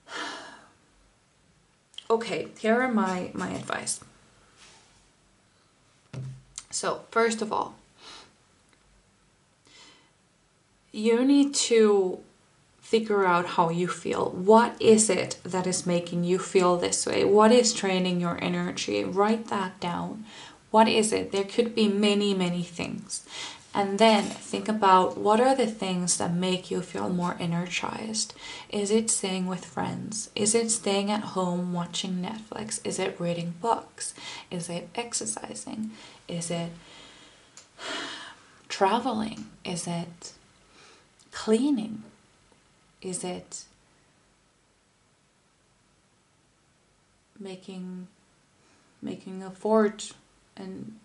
okay, here are my my advice. So, first of all, you need to figure out how you feel. What is it that is making you feel this way? What is draining your energy? Write that down. What is it? There could be many, many things. And then think about what are the things that make you feel more energized? Is it staying with friends? Is it staying at home watching Netflix? Is it reading books? Is it exercising? Is it traveling? Is it cleaning? Is it making making a fort and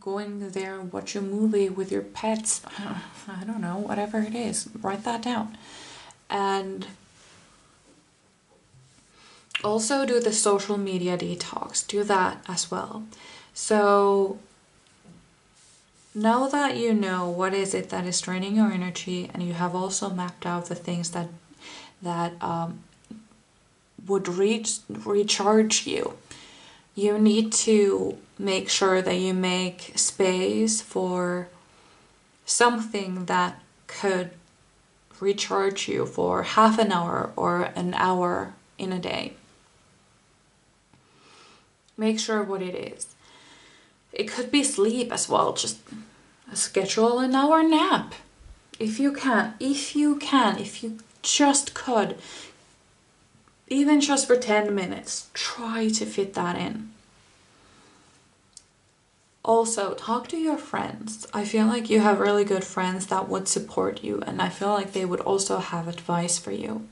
going there and watch a movie with your pets? I don't know, whatever it is. Write that down. And also do the social media detox. Do that as well. So now that you know what is it that is draining your energy and you have also mapped out the things that that um, would reach recharge you you need to make sure that you make space for something that could recharge you for half an hour or an hour in a day. Make sure what it is. It could be sleep as well just schedule an hour nap. If you can if you can if you just could even just for 10 minutes try to fit that in. Also talk to your friends. I feel like you have really good friends that would support you and i feel like they would also have advice for you.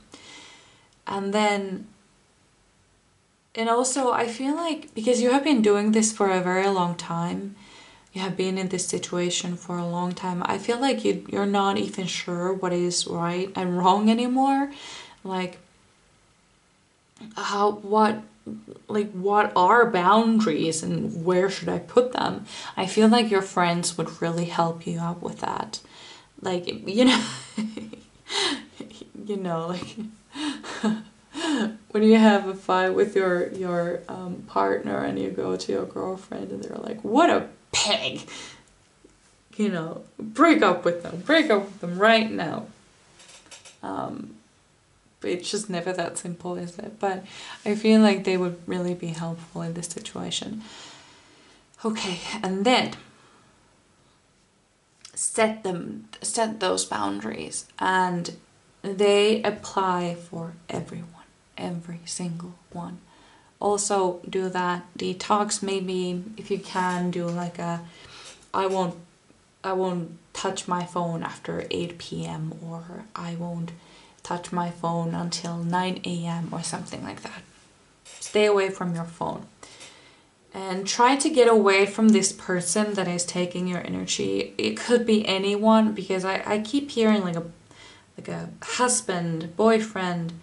And then and also i feel like because you have been doing this for a very long time you have been in this situation for a long time i feel like you you're not even sure what is right and wrong anymore. Like how what like what are boundaries and where should i put them? I feel like your friends would really help you out with that. Like you know you know like when you have a fight with your your um, partner and you go to your girlfriend and they're like what a pig. You know break up with them break up with them right now. Um, it's just never that simple is it but i feel like they would really be helpful in this situation okay and then set them set those boundaries and they apply for everyone every single one. Also do that detox maybe if you can do like a I won't I won't touch my phone after 8 p.m. or I won't touch my phone until 9 a.m. or something like that. Stay away from your phone. And try to get away from this person that is taking your energy. It could be anyone because I, I keep hearing like a like a husband, boyfriend,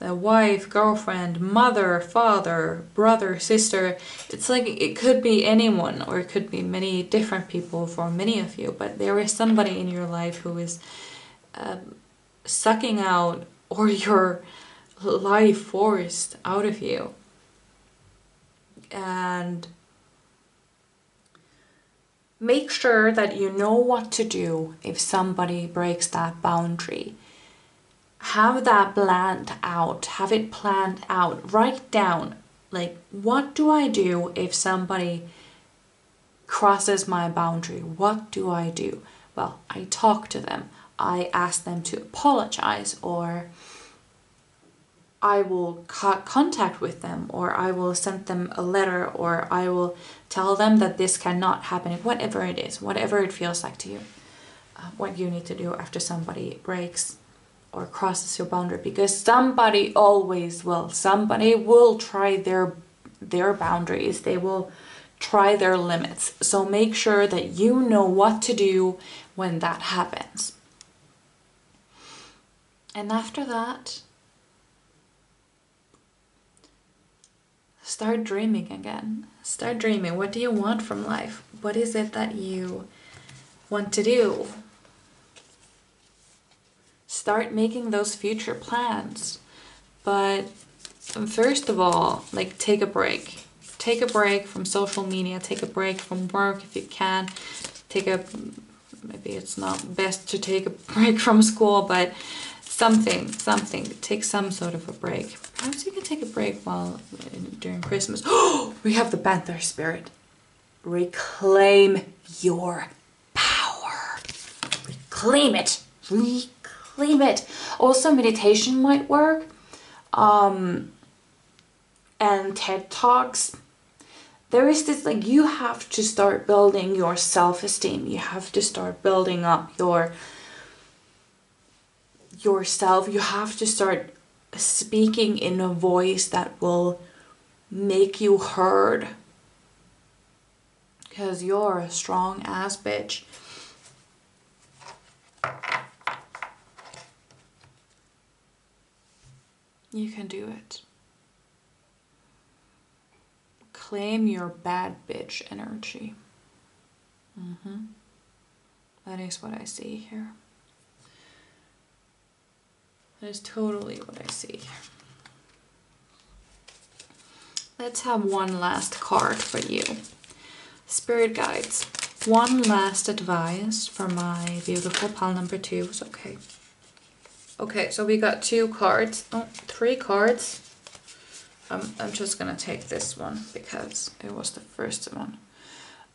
a wife, girlfriend, mother, father, brother, sister. It's like it could be anyone or it could be many different people for many of you, but there is somebody in your life who is um, sucking out or your life forced out of you. And make sure that you know what to do if somebody breaks that boundary have that planned out have it planned out write down like what do i do if somebody crosses my boundary, what do I do? Well, I talk to them. I ask them to apologize or I will cut contact with them or I will send them a letter or I will tell them that this cannot happen, whatever it is, whatever it feels like to you. Uh, what you need to do after somebody breaks or crosses your boundary because somebody always will. Somebody will try their their boundaries. They will try their limits. So make sure that you know what to do when that happens. And after that, start dreaming again. Start dreaming. What do you want from life? What is it that you want to do? Start making those future plans. But first of all, like take a break. Take a break from social media, take a break from work if you can. Take a maybe it's not best to take a break from school, but something, something. Take some sort of a break. Perhaps you can take a break while during Christmas. Oh, we have the Panther spirit. Reclaim your power. Reclaim it. Reclaim it. Also, meditation might work. Um, and TED Talks. There is this like you have to start building your self esteem. You have to start building up your yourself. You have to start speaking in a voice that will make you heard. Because you're a strong ass bitch. You can do it. Claim your bad bitch energy. Mm-hmm. That is what I see here. That is totally what I see. Let's have one last card for you. Spirit guides. One last advice for my beautiful pal number two okay. Okay, so we got two cards. Oh, three cards. Um, I'm just gonna take this one because it was the first one.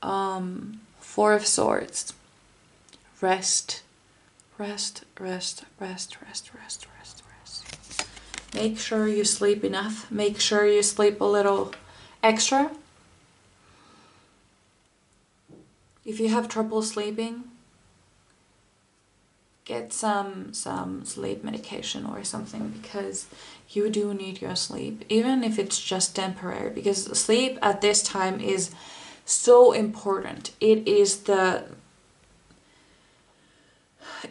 Um, Four of Swords. Rest, rest, rest, rest, rest, rest, rest. Make sure you sleep enough. Make sure you sleep a little extra. If you have trouble sleeping, get some some sleep medication or something because you do need your sleep even if it's just temporary because sleep at this time is so important it is the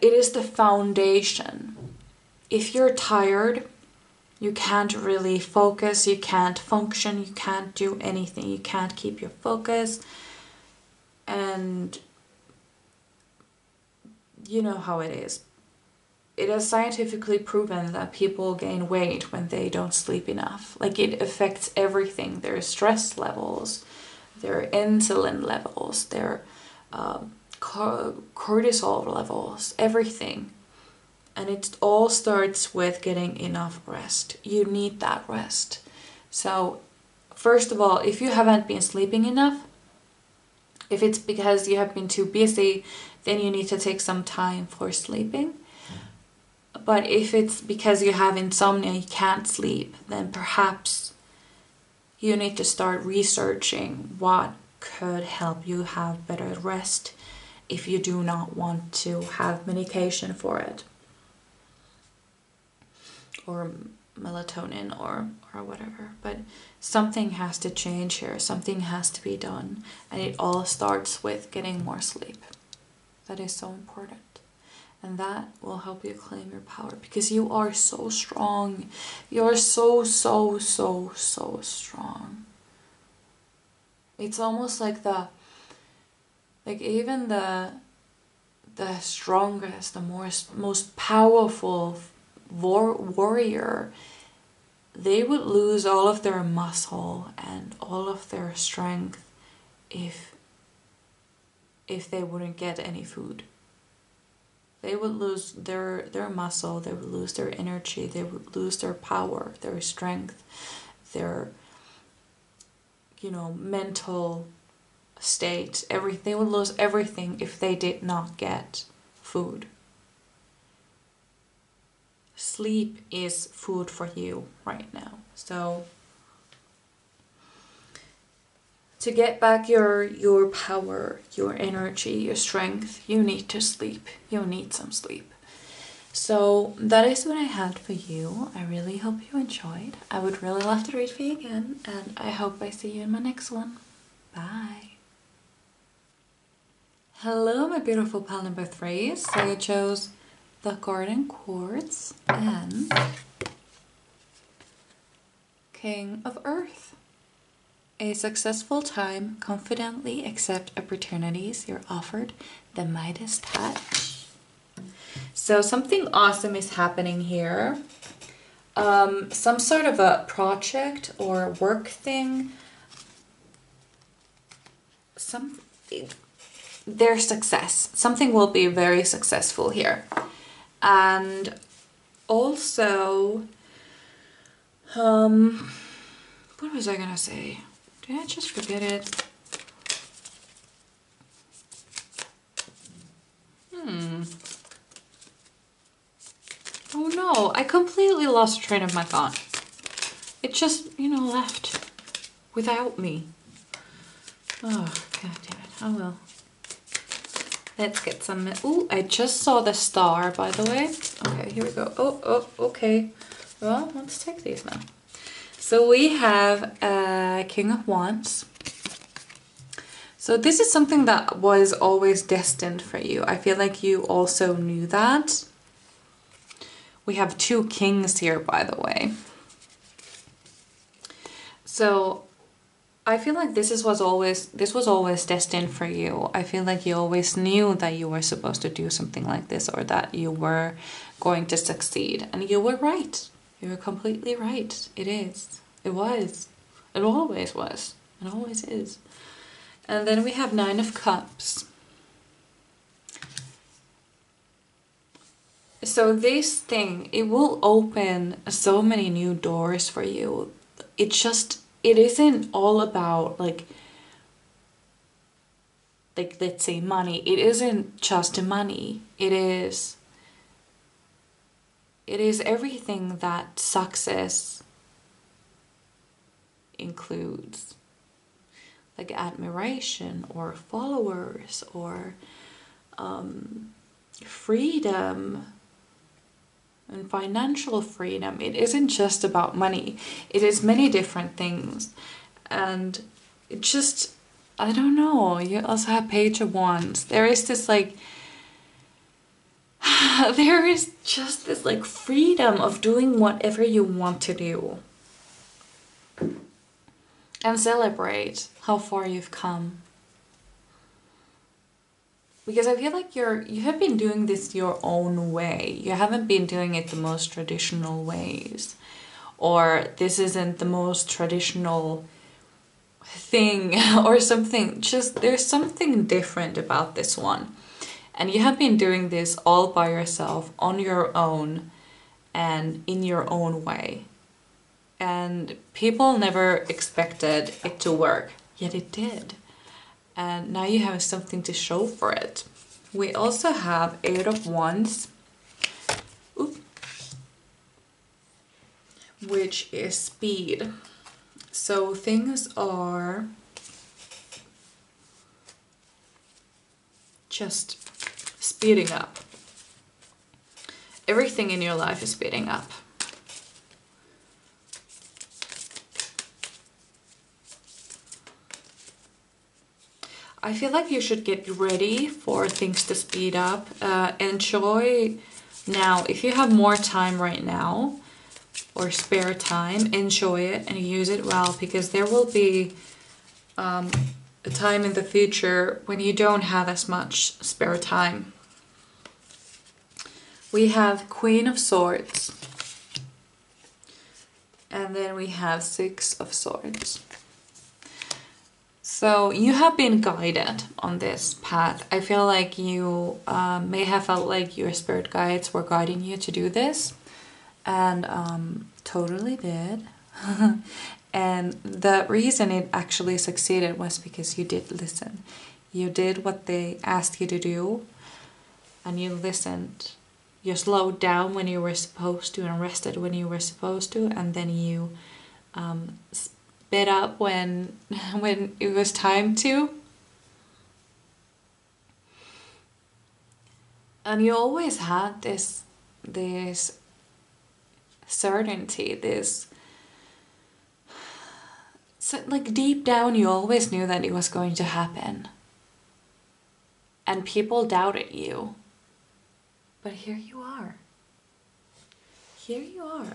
it is the foundation. If you're tired, you can't really focus, you can't function, you can't do anything, you can't keep your focus. And you know how it is. It is scientifically proven that people gain weight when they don't sleep enough. Like it affects everything their stress levels, their insulin levels, their um, cortisol levels, everything. And it all starts with getting enough rest. You need that rest. So, first of all, if you haven't been sleeping enough, if it's because you have been too busy, then you need to take some time for sleeping. But if it's because you have insomnia, you can't sleep, then perhaps you need to start researching what could help you have better rest if you do not want to have medication for it or melatonin or or whatever. But something has to change here. Something has to be done. And it all starts with getting more sleep. That is so important. And that will help you claim your power because you are so strong. You're so so so so strong. It's almost like the like even the the strongest, the most most powerful war, warrior, they would lose all of their muscle and all of their strength if if they wouldn't get any food. They would lose their their muscle, they would lose their energy, they would lose their power, their strength, their you know, mental state. everything they would lose everything if they did not get food. Sleep is food for you right now. So to get back your your power, your energy, your strength, you need to sleep. You need some sleep. So that is what I had for you. I really hope you enjoyed. I would really love to read for you again, and I hope I see you in my next one. Bye. Hello, my beautiful pal number three. So I chose the Garden Quartz and King of Earth. A successful time, confidently accept opportunities you're offered the Midas touch. So something awesome is happening here. Um, some sort of a project or work thing. Some their success. Something will be very successful here. And also, um, what was I gonna say? Did I just forget it? Hmm. Oh no, I completely lost train of my thought. It just, you know, left without me. Oh, god damn it. Oh well. Let's get some... Oh, I just saw the star, by the way. Okay, here we go. Oh, oh, okay. Well, let's take these now. So we have uh, King of Wands. So this is something that was always destined for you. I feel like you also knew that. We have two kings here, by the way. So I feel like this is was always this was always destined for you. I feel like you always knew that you were supposed to do something like this or that you were going to succeed. And you were right. You were completely right. It is. It was. It always was. It always is. And then we have Nine of Cups. So this thing, it will open so many new doors for you. It just, it isn't all about like, like let's say money. It isn't just money. It is it is everything that success includes like admiration or followers or um, freedom and financial freedom. It isn't just about money, it is many different things. And it just, I don't know, you also have Page of Wands. There is this like there is just this like freedom of doing whatever you want to do and celebrate how far you've come because i feel like you're you have been doing this your own way you haven't been doing it the most traditional ways or this isn't the most traditional thing or something just there's something different about this one and you have been doing this all by yourself, on your own, and in your own way. And people never expected it to work, yet it did. And now you have something to show for it. We also have Eight of Wands, Oop. which is speed. So things are just speeding up. Everything in your life is speeding up. I feel like you should get ready for things to speed up. Uh, enjoy now. If you have more time right now or spare time, enjoy it and use it well because there will be um, a time in the future when you don't have as much spare time. We have Queen of Swords. And then we have Six of Swords. So you have been guided on this path. I feel like you um, may have felt like your spirit guides were guiding you to do this. And um, totally did. And the reason it actually succeeded was because you did listen. You did what they asked you to do, and you listened. You slowed down when you were supposed to, and rested when you were supposed to, and then you um, sped up when when it was time to. And you always had this this certainty, this so like deep down you always knew that it was going to happen. And people doubted you. But here you are. Here you are.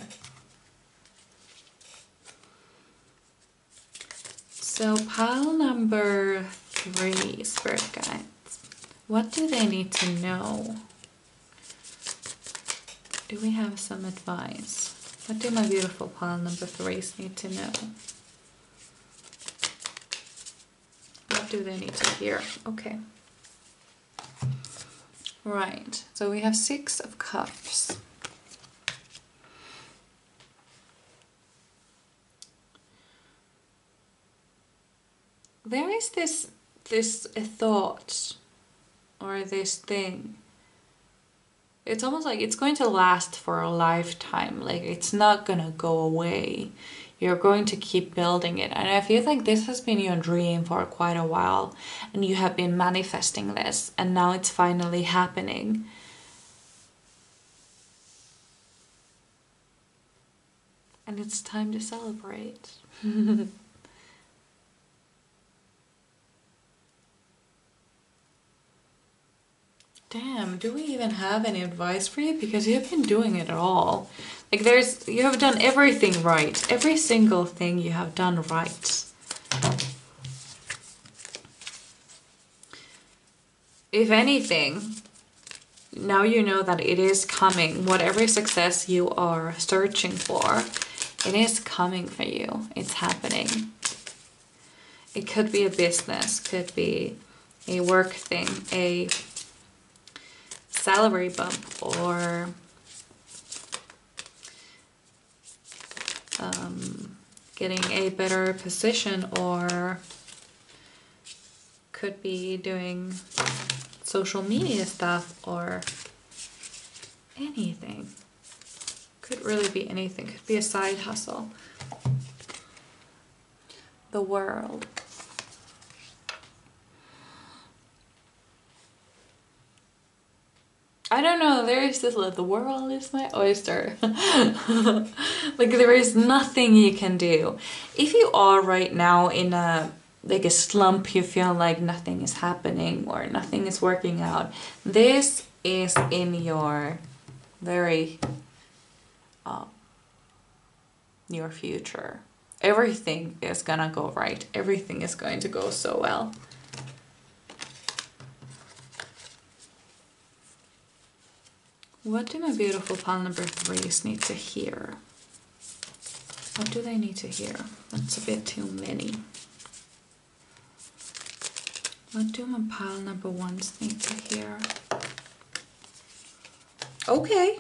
So pile number three, spirit guides. What do they need to know? Do we have some advice? What do my beautiful pile number threes need to know? What do they need to hear? Okay. Right, so we have six of cups. There is this this thought or this thing it's almost like it's going to last for a lifetime. Like it's not gonna go away. You're going to keep building it. And I feel like this has been your dream for quite a while and you have been manifesting this and now it's finally happening. And it's time to celebrate. Damn, do we even have any advice for you? Because you've been doing it all. Like there's, you have done everything right. Every single thing you have done right. If anything, now you know that it is coming. Whatever success you are searching for, it is coming for you. It's happening. It could be a business, could be a work thing, a salary bump or um, getting a better position or could be doing social media stuff or anything. Could really be anything. Could be a side hustle. The world. I don't know, there is this like the world is my oyster. like there is nothing you can do. If you are right now in a like a slump, you feel like nothing is happening or nothing is working out. This is in your very uh, your future. Everything is gonna go right. Everything is going to go so well. What do my beautiful pile number threes need to hear? What do they need to hear? That's a bit too many. What do my pile number ones need to hear? Okay.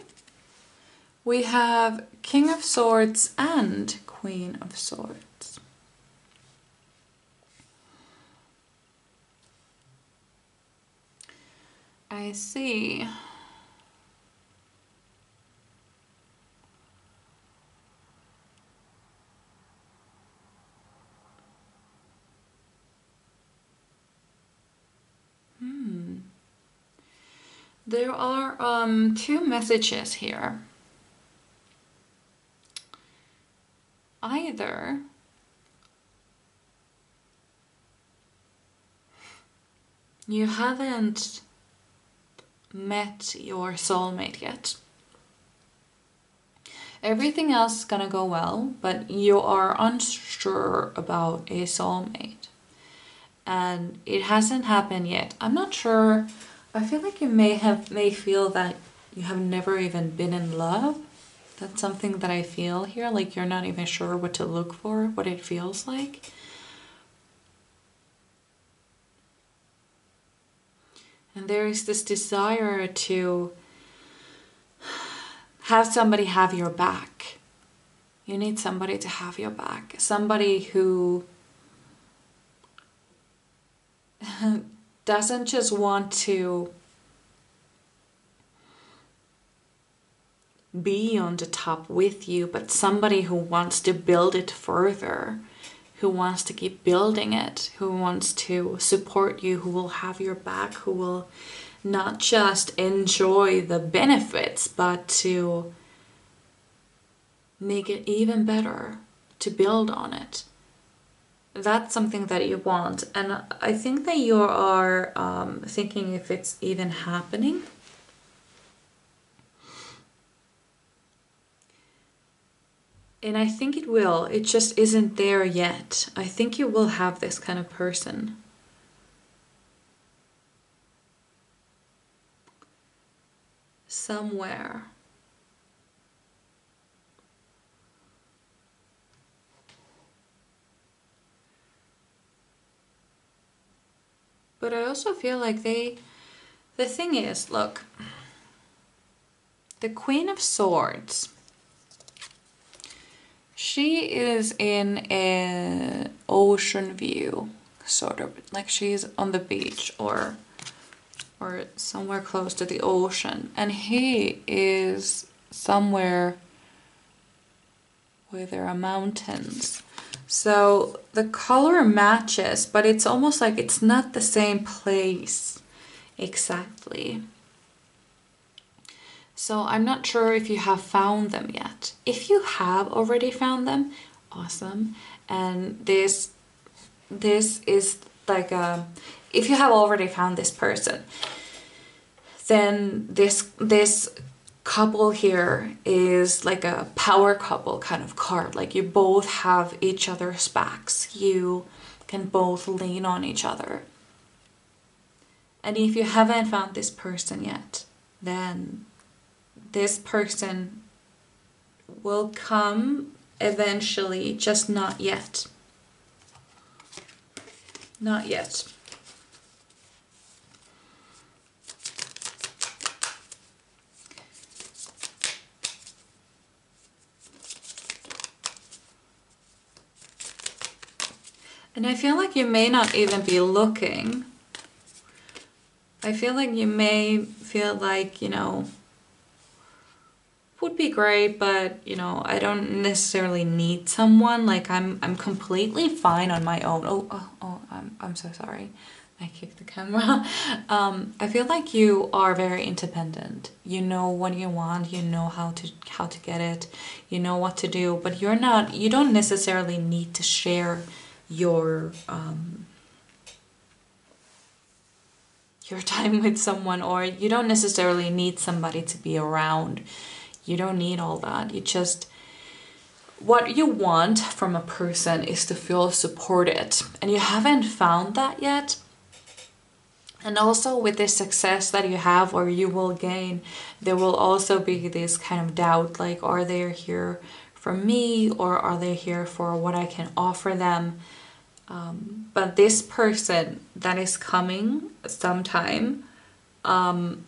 We have King of Swords and Queen of Swords. I see. There are um, two messages here. Either you haven't met your soulmate yet. Everything else is gonna go well, but you are unsure about a soulmate. And it hasn't happened yet. I'm not sure I feel like you may have may feel that you have never even been in love. That's something that I feel here, like you're not even sure what to look for, what it feels like. And there is this desire to have somebody have your back. You need somebody to have your back. Somebody who doesn't just want to be on the top with you, but somebody who wants to build it further, who wants to keep building it, who wants to support you, who will have your back, who will not just enjoy the benefits, but to make it even better, to build on it. That's something that you want. And I think that you are um, thinking if it's even happening. And I think it will. It just isn't there yet. I think you will have this kind of person. Somewhere. But I also feel like they. The thing is, look. The Queen of Swords. She is in an ocean view, sort of. Like she's on the beach or or somewhere close to the ocean. And he is somewhere where there are mountains. So the color matches, but it's almost like it's not the same place exactly. So I'm not sure if you have found them yet. If you have already found them, awesome. And this this is like a if you have already found this person, then this this couple here is like a power couple kind of card. Like you both have each other's backs. You can both lean on each other. And if you haven't found this person yet, then this person will come eventually, just not yet. Not yet. And I feel like you may not even be looking. I feel like you may feel like, you know, would be great, but you know, I don't necessarily need someone. Like I'm I'm completely fine on my own. Oh, oh, oh I'm I'm so sorry. I kicked the camera. Um, I feel like you are very independent. You know what you want, you know how to how to get it, you know what to do, but you're not you don't necessarily need to share your um, your time with someone or you don't necessarily need somebody to be around. You don't need all that. You just what you want from a person is to feel supported. And you haven't found that yet. And also with this success that you have or you will gain there will also be this kind of doubt like are they here for me or are they here for what i can offer them um, but this person that is coming sometime, um,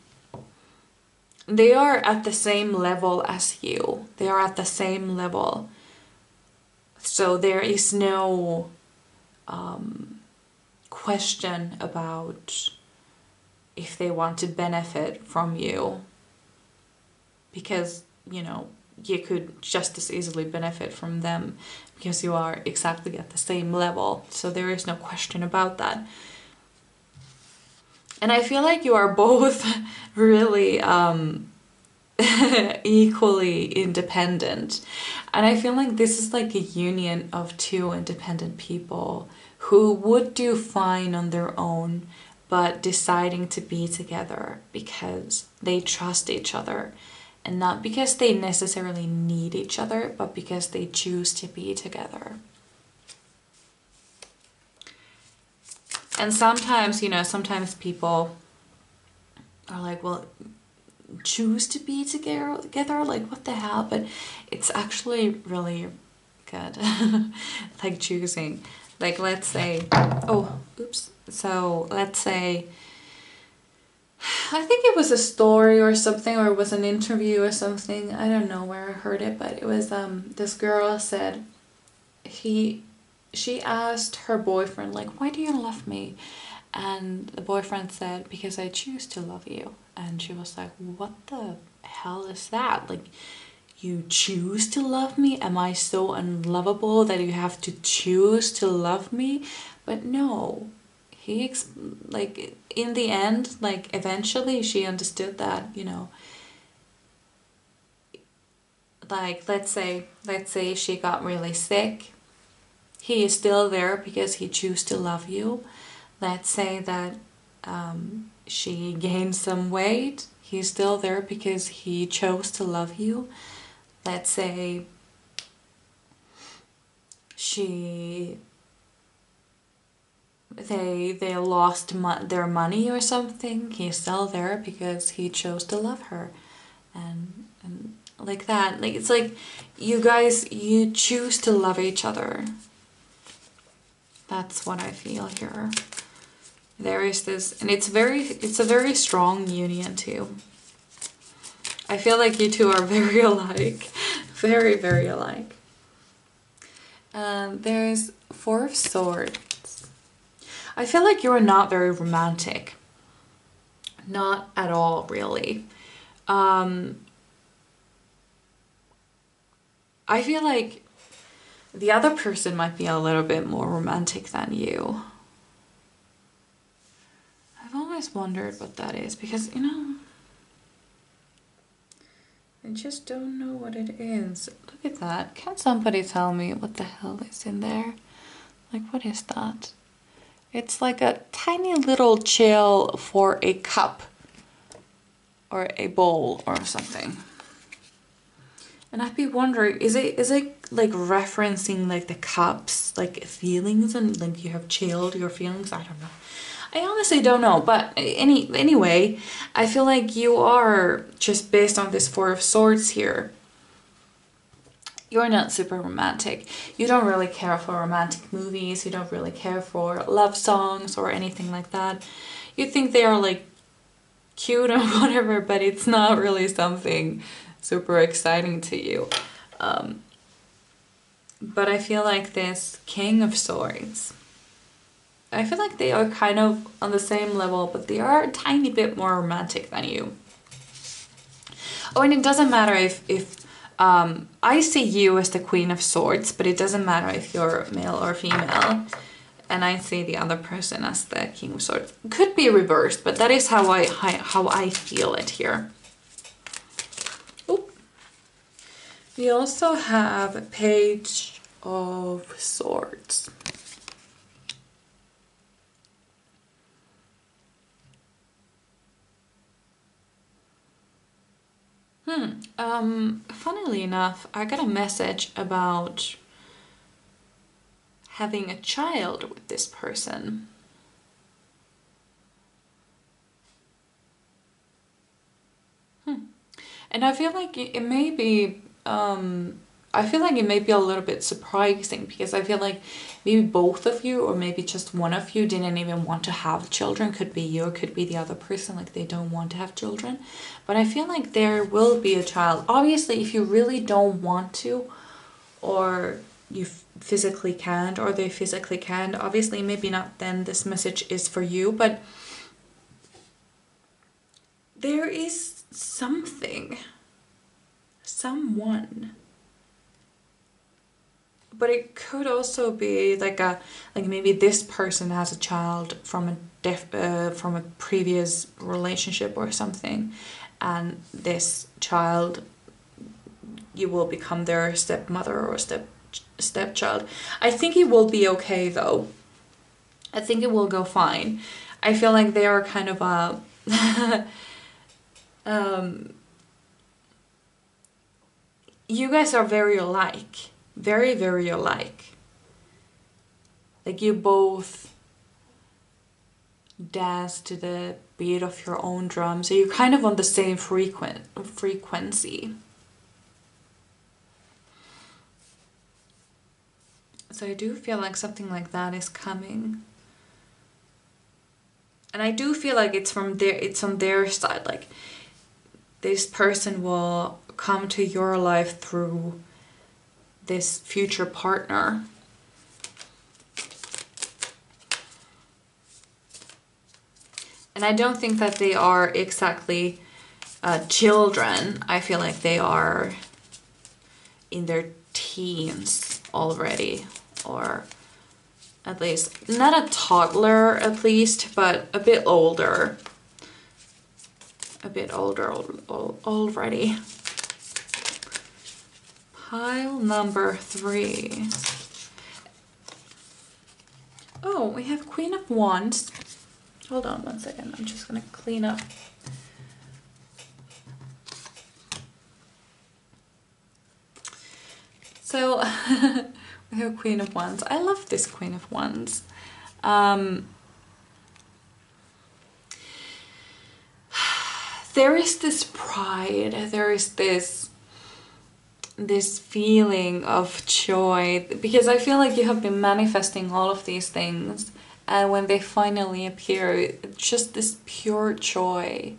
they are at the same level as you. They are at the same level. So there is no um, question about if they want to benefit from you. Because, you know, you could just as easily benefit from them because you are exactly at the same level. So there is no question about that. And I feel like you are both really um, equally independent. And I feel like this is like a union of two independent people who would do fine on their own, but deciding to be together because they trust each other and not because they necessarily need each other, but because they choose to be together. And sometimes, you know, sometimes people are like, well, choose to be together, together like what the hell? But it's actually really good, like choosing. Like, let's say, oh, oops. So let's say I think it was a story or something, or it was an interview or something. I don't know where I heard it, but it was um this girl said he she asked her boyfriend like why do you love me? And the boyfriend said because i choose to love you. And she was like what the hell is that? Like you choose to love me? Am i so unlovable that you have to choose to love me? But no he ex- like in the end like eventually she understood that you know like let's say let's say she got really sick he is still there because he chooses to love you. Let's say that um, she gained some weight he's still there because he chose to love you. Let's say she they they lost mo- their money or something. He's still there because he chose to love her. And and like that like it's like you guys you choose to love each other. That's what i feel here. There is this and it's very it's a very strong union too. I feel like you two are very alike. Very very alike. Um, there's four of swords I feel like you're not very romantic. Not at all, really. Um, I feel like the other person might be a little bit more romantic than you. I've always wondered what that is because, you know, I just don't know what it is. Look at that. Can somebody tell me what the hell is in there? Like, what is that? It's like a tiny little chill for a cup or a bowl or something. And I'd be wondering, is it is it like referencing like the cups, like feelings and like you have chilled your feelings? I don't know. I honestly don't know, but any anyway, I feel like you are just based on this four of swords here you're not super romantic. You don't really care for romantic movies, you don't really care for love songs or anything like that. You think they are like cute or whatever, but it's not really something super exciting to you. Um, but I feel like this King of Swords, I feel like they are kind of on the same level, but they are a tiny bit more romantic than you. Oh, and it doesn't matter if, if um, I see you as the Queen of Swords, but it doesn't matter if you're male or female. And I see the other person as the King of Swords. Could be reversed, but that is how I how I feel it here. Oop. We also have Page of Swords. Hmm. Um, funnily enough, I got a message about having a child with this person. Hmm. And I feel like it may be um, I feel like it may be a little bit surprising because I feel like maybe both of you or maybe just one of you didn't even want to have children. Could be you or could be the other person, like they don't want to have children. But I feel like there will be a child. Obviously, if you really don't want to or you physically can't or they physically can't, obviously maybe not then this message is for you, but there is something, someone but it could also be like a like maybe this person has a child from a def, uh, from a previous relationship or something and this child you will become their stepmother or step stepchild. I think it will be okay though. I think it will go fine. I feel like they are kind of a um you guys are very alike very, very alike. Like you both dance to the beat of your own drum, so you're kind of on the same frequent frequency. So I do feel like something like that is coming. and I do feel like it's from their it's on their side like this person will come to your life through this future partner. And I don't think that they are exactly uh, children. I feel like they are in their teens already or at least not a toddler at least but a bit older. A bit older already pile number three. Oh we have queen of wands. Hold on one second. I'm just gonna clean up. So we have Queen of Wands. I love this Queen of Wands. Um, there is this pride, there is this this feeling of joy because I feel like you have been manifesting all of these things and when they finally appear just this pure joy.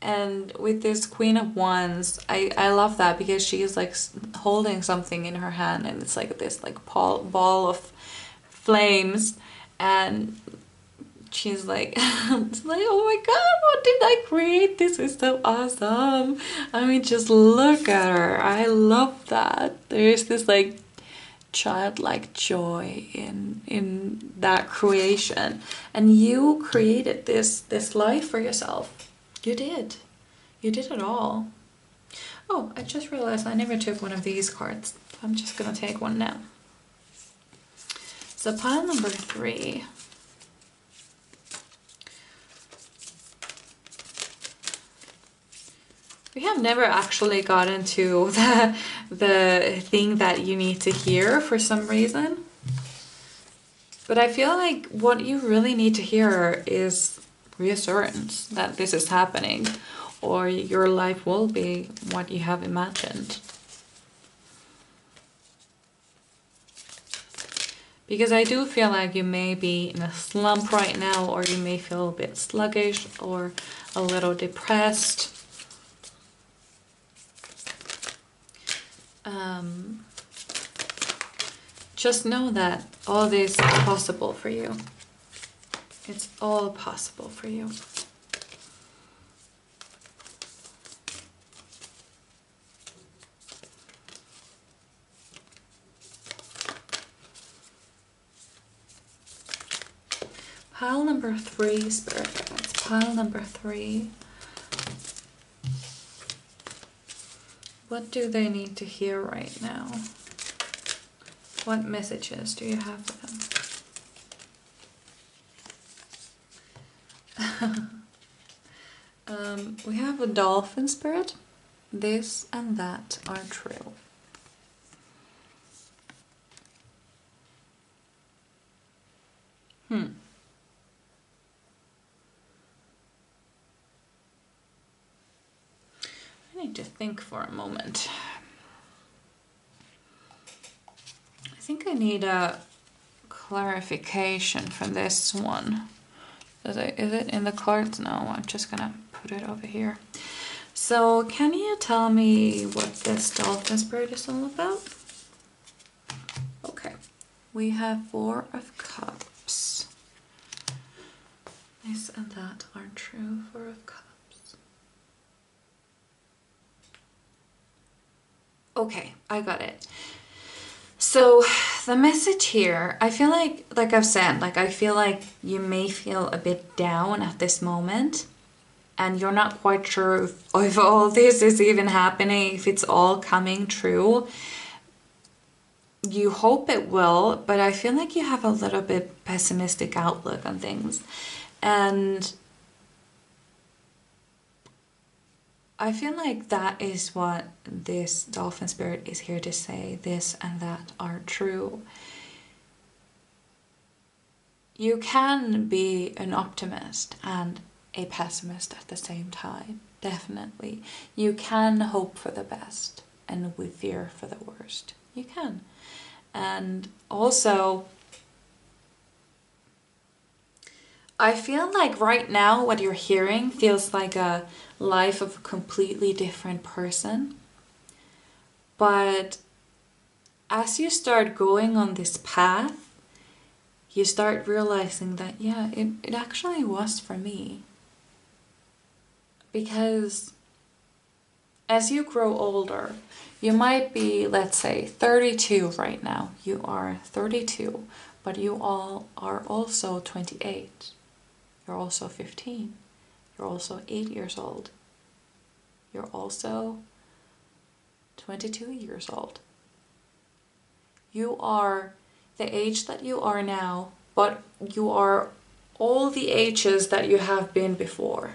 And with this queen of wands i i love that because she is like holding something in her hand and it's like this like ball, ball of flames and she's like it's like oh my god what did i create this is so awesome i mean just look at her i love that there's this like childlike joy in in that creation and you created this this life for yourself you did. You did it all. Oh, I just realized I never took one of these cards. I'm just gonna take one now. So pile number three. We have never actually gotten to the, the thing that you need to hear for some reason. But I feel like what you really need to hear is reassurance that this is happening or your life will be what you have imagined. Because I do feel like you may be in a slump right now or you may feel a bit sluggish or a little depressed. Um, just know that all this is possible for you. It's all possible for you. Pile number three, Spirit. Pile number three. What do they need to hear right now? What messages do you have for them? um, we have a dolphin spirit. This and that are true. Hmm. I need to think for a moment. I think I need a clarification for this one. Is it, is it in the cards? No, I'm just gonna put it over here. So can you tell me what this dolphin spirit is all about? Okay, we have four of cups. This and that aren't true, four of cups. Okay, I got it. So the message here, I feel like, like I've said, like I feel like you may feel a bit down at this moment and you're not quite sure if, if all this is even happening, if it's all coming true. You hope it will, but I feel like you have a little bit pessimistic outlook on things. And I feel like that is what this dolphin spirit is here to say. This and that are true. You can be an optimist and a pessimist at the same time, definitely. You can hope for the best and we fear for the worst. You can. And also, I feel like right now what you're hearing feels like a life of a completely different person. But as you start going on this path, you start realizing that, yeah, it, it actually was for me. Because as you grow older, you might be, let's say, 32 right now. You are 32, but you all are also 28. You're also 15. You're also 8 years old. You're also 22 years old. You are the age that you are now, but you are all the ages that you have been before.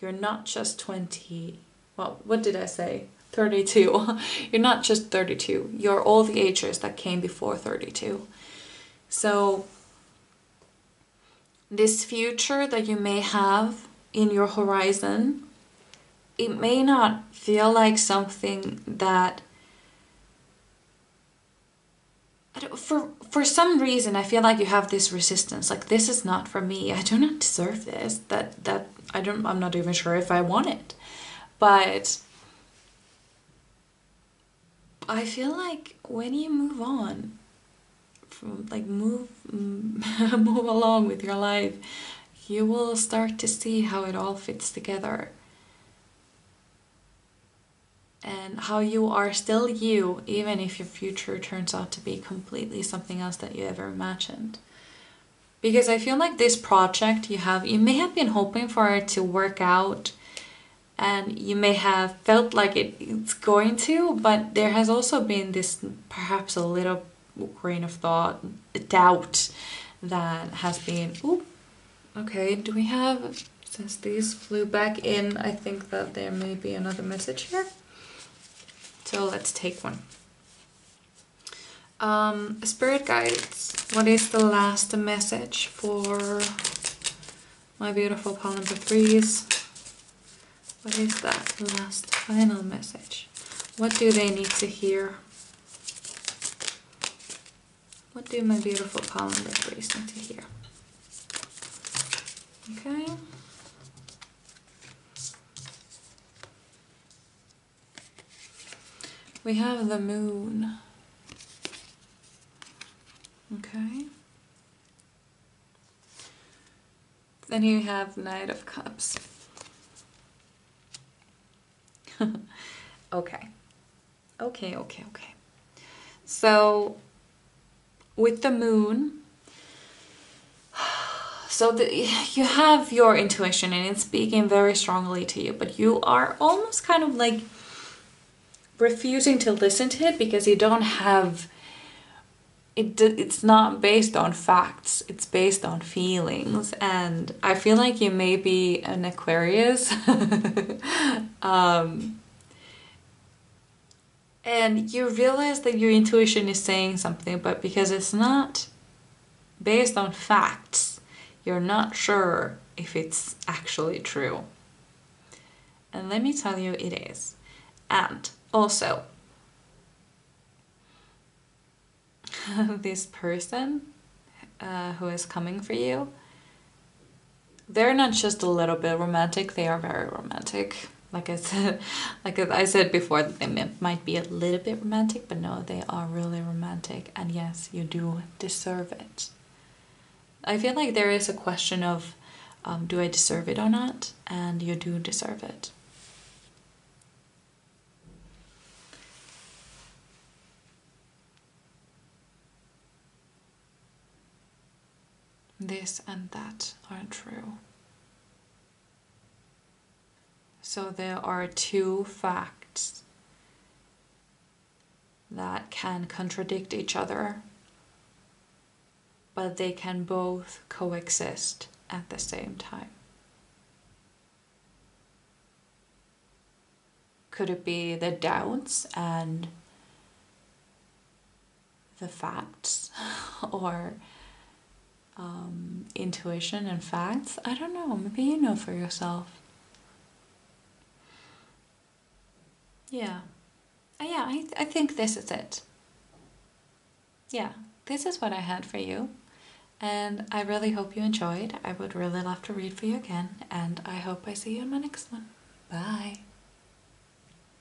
You're not just 20. Well, what did I say? 32. You're not just 32. You're all the ages that came before 32. So, this future that you may have in your horizon, it may not feel like something that for for some reason I feel like you have this resistance like this is not for me I do not deserve this that that I don't I'm not even sure if I want it. But I feel like when you move on from like move move along with your life you will start to see how it all fits together and how you are still you, even if your future turns out to be completely something else that you ever imagined. Because I feel like this project you have, you may have been hoping for it to work out and you may have felt like it, it's going to, but there has also been this perhaps a little grain of thought, doubt that has been, oop, okay, do we have, since these flew back in, I think that there may be another message here. So let's take one. Um, Spirit guides, what is the last message for my beautiful number threes? What is that last final message? What do they need to hear? What do my beautiful need to hear? Okay. We have the moon. Okay. Then you have Knight of Cups. okay. Okay, okay, okay. So, with the moon, so the, you have your intuition and it's speaking very strongly to you, but you are almost kind of like refusing to listen to it because you don't have it it's not based on facts it's based on feelings. And i feel like you may be an aquarius. Um, and you realize that your intuition is saying something but because it's not based on facts you're not sure if it's actually true and let me tell you it is and also, this person uh, who is coming for you, they're not just a little bit romantic, they are very romantic. Like I said, like I said before, they might be a little bit romantic, but no, they are really romantic. And yes, you do deserve it. I feel like there is a question of um, do I deserve it or not? And you do deserve it. this and that aren't true. So there are two facts that can contradict each other, but they can both coexist at the same time. Could it be the doubts and the facts, or um, intuition and facts. I don't know, maybe you know for yourself. Yeah. Uh, yeah, I, th I think this is it. Yeah, this is what I had for you. And I really hope you enjoyed. I would really love to read for you again, and I hope I see you in my next one. Bye.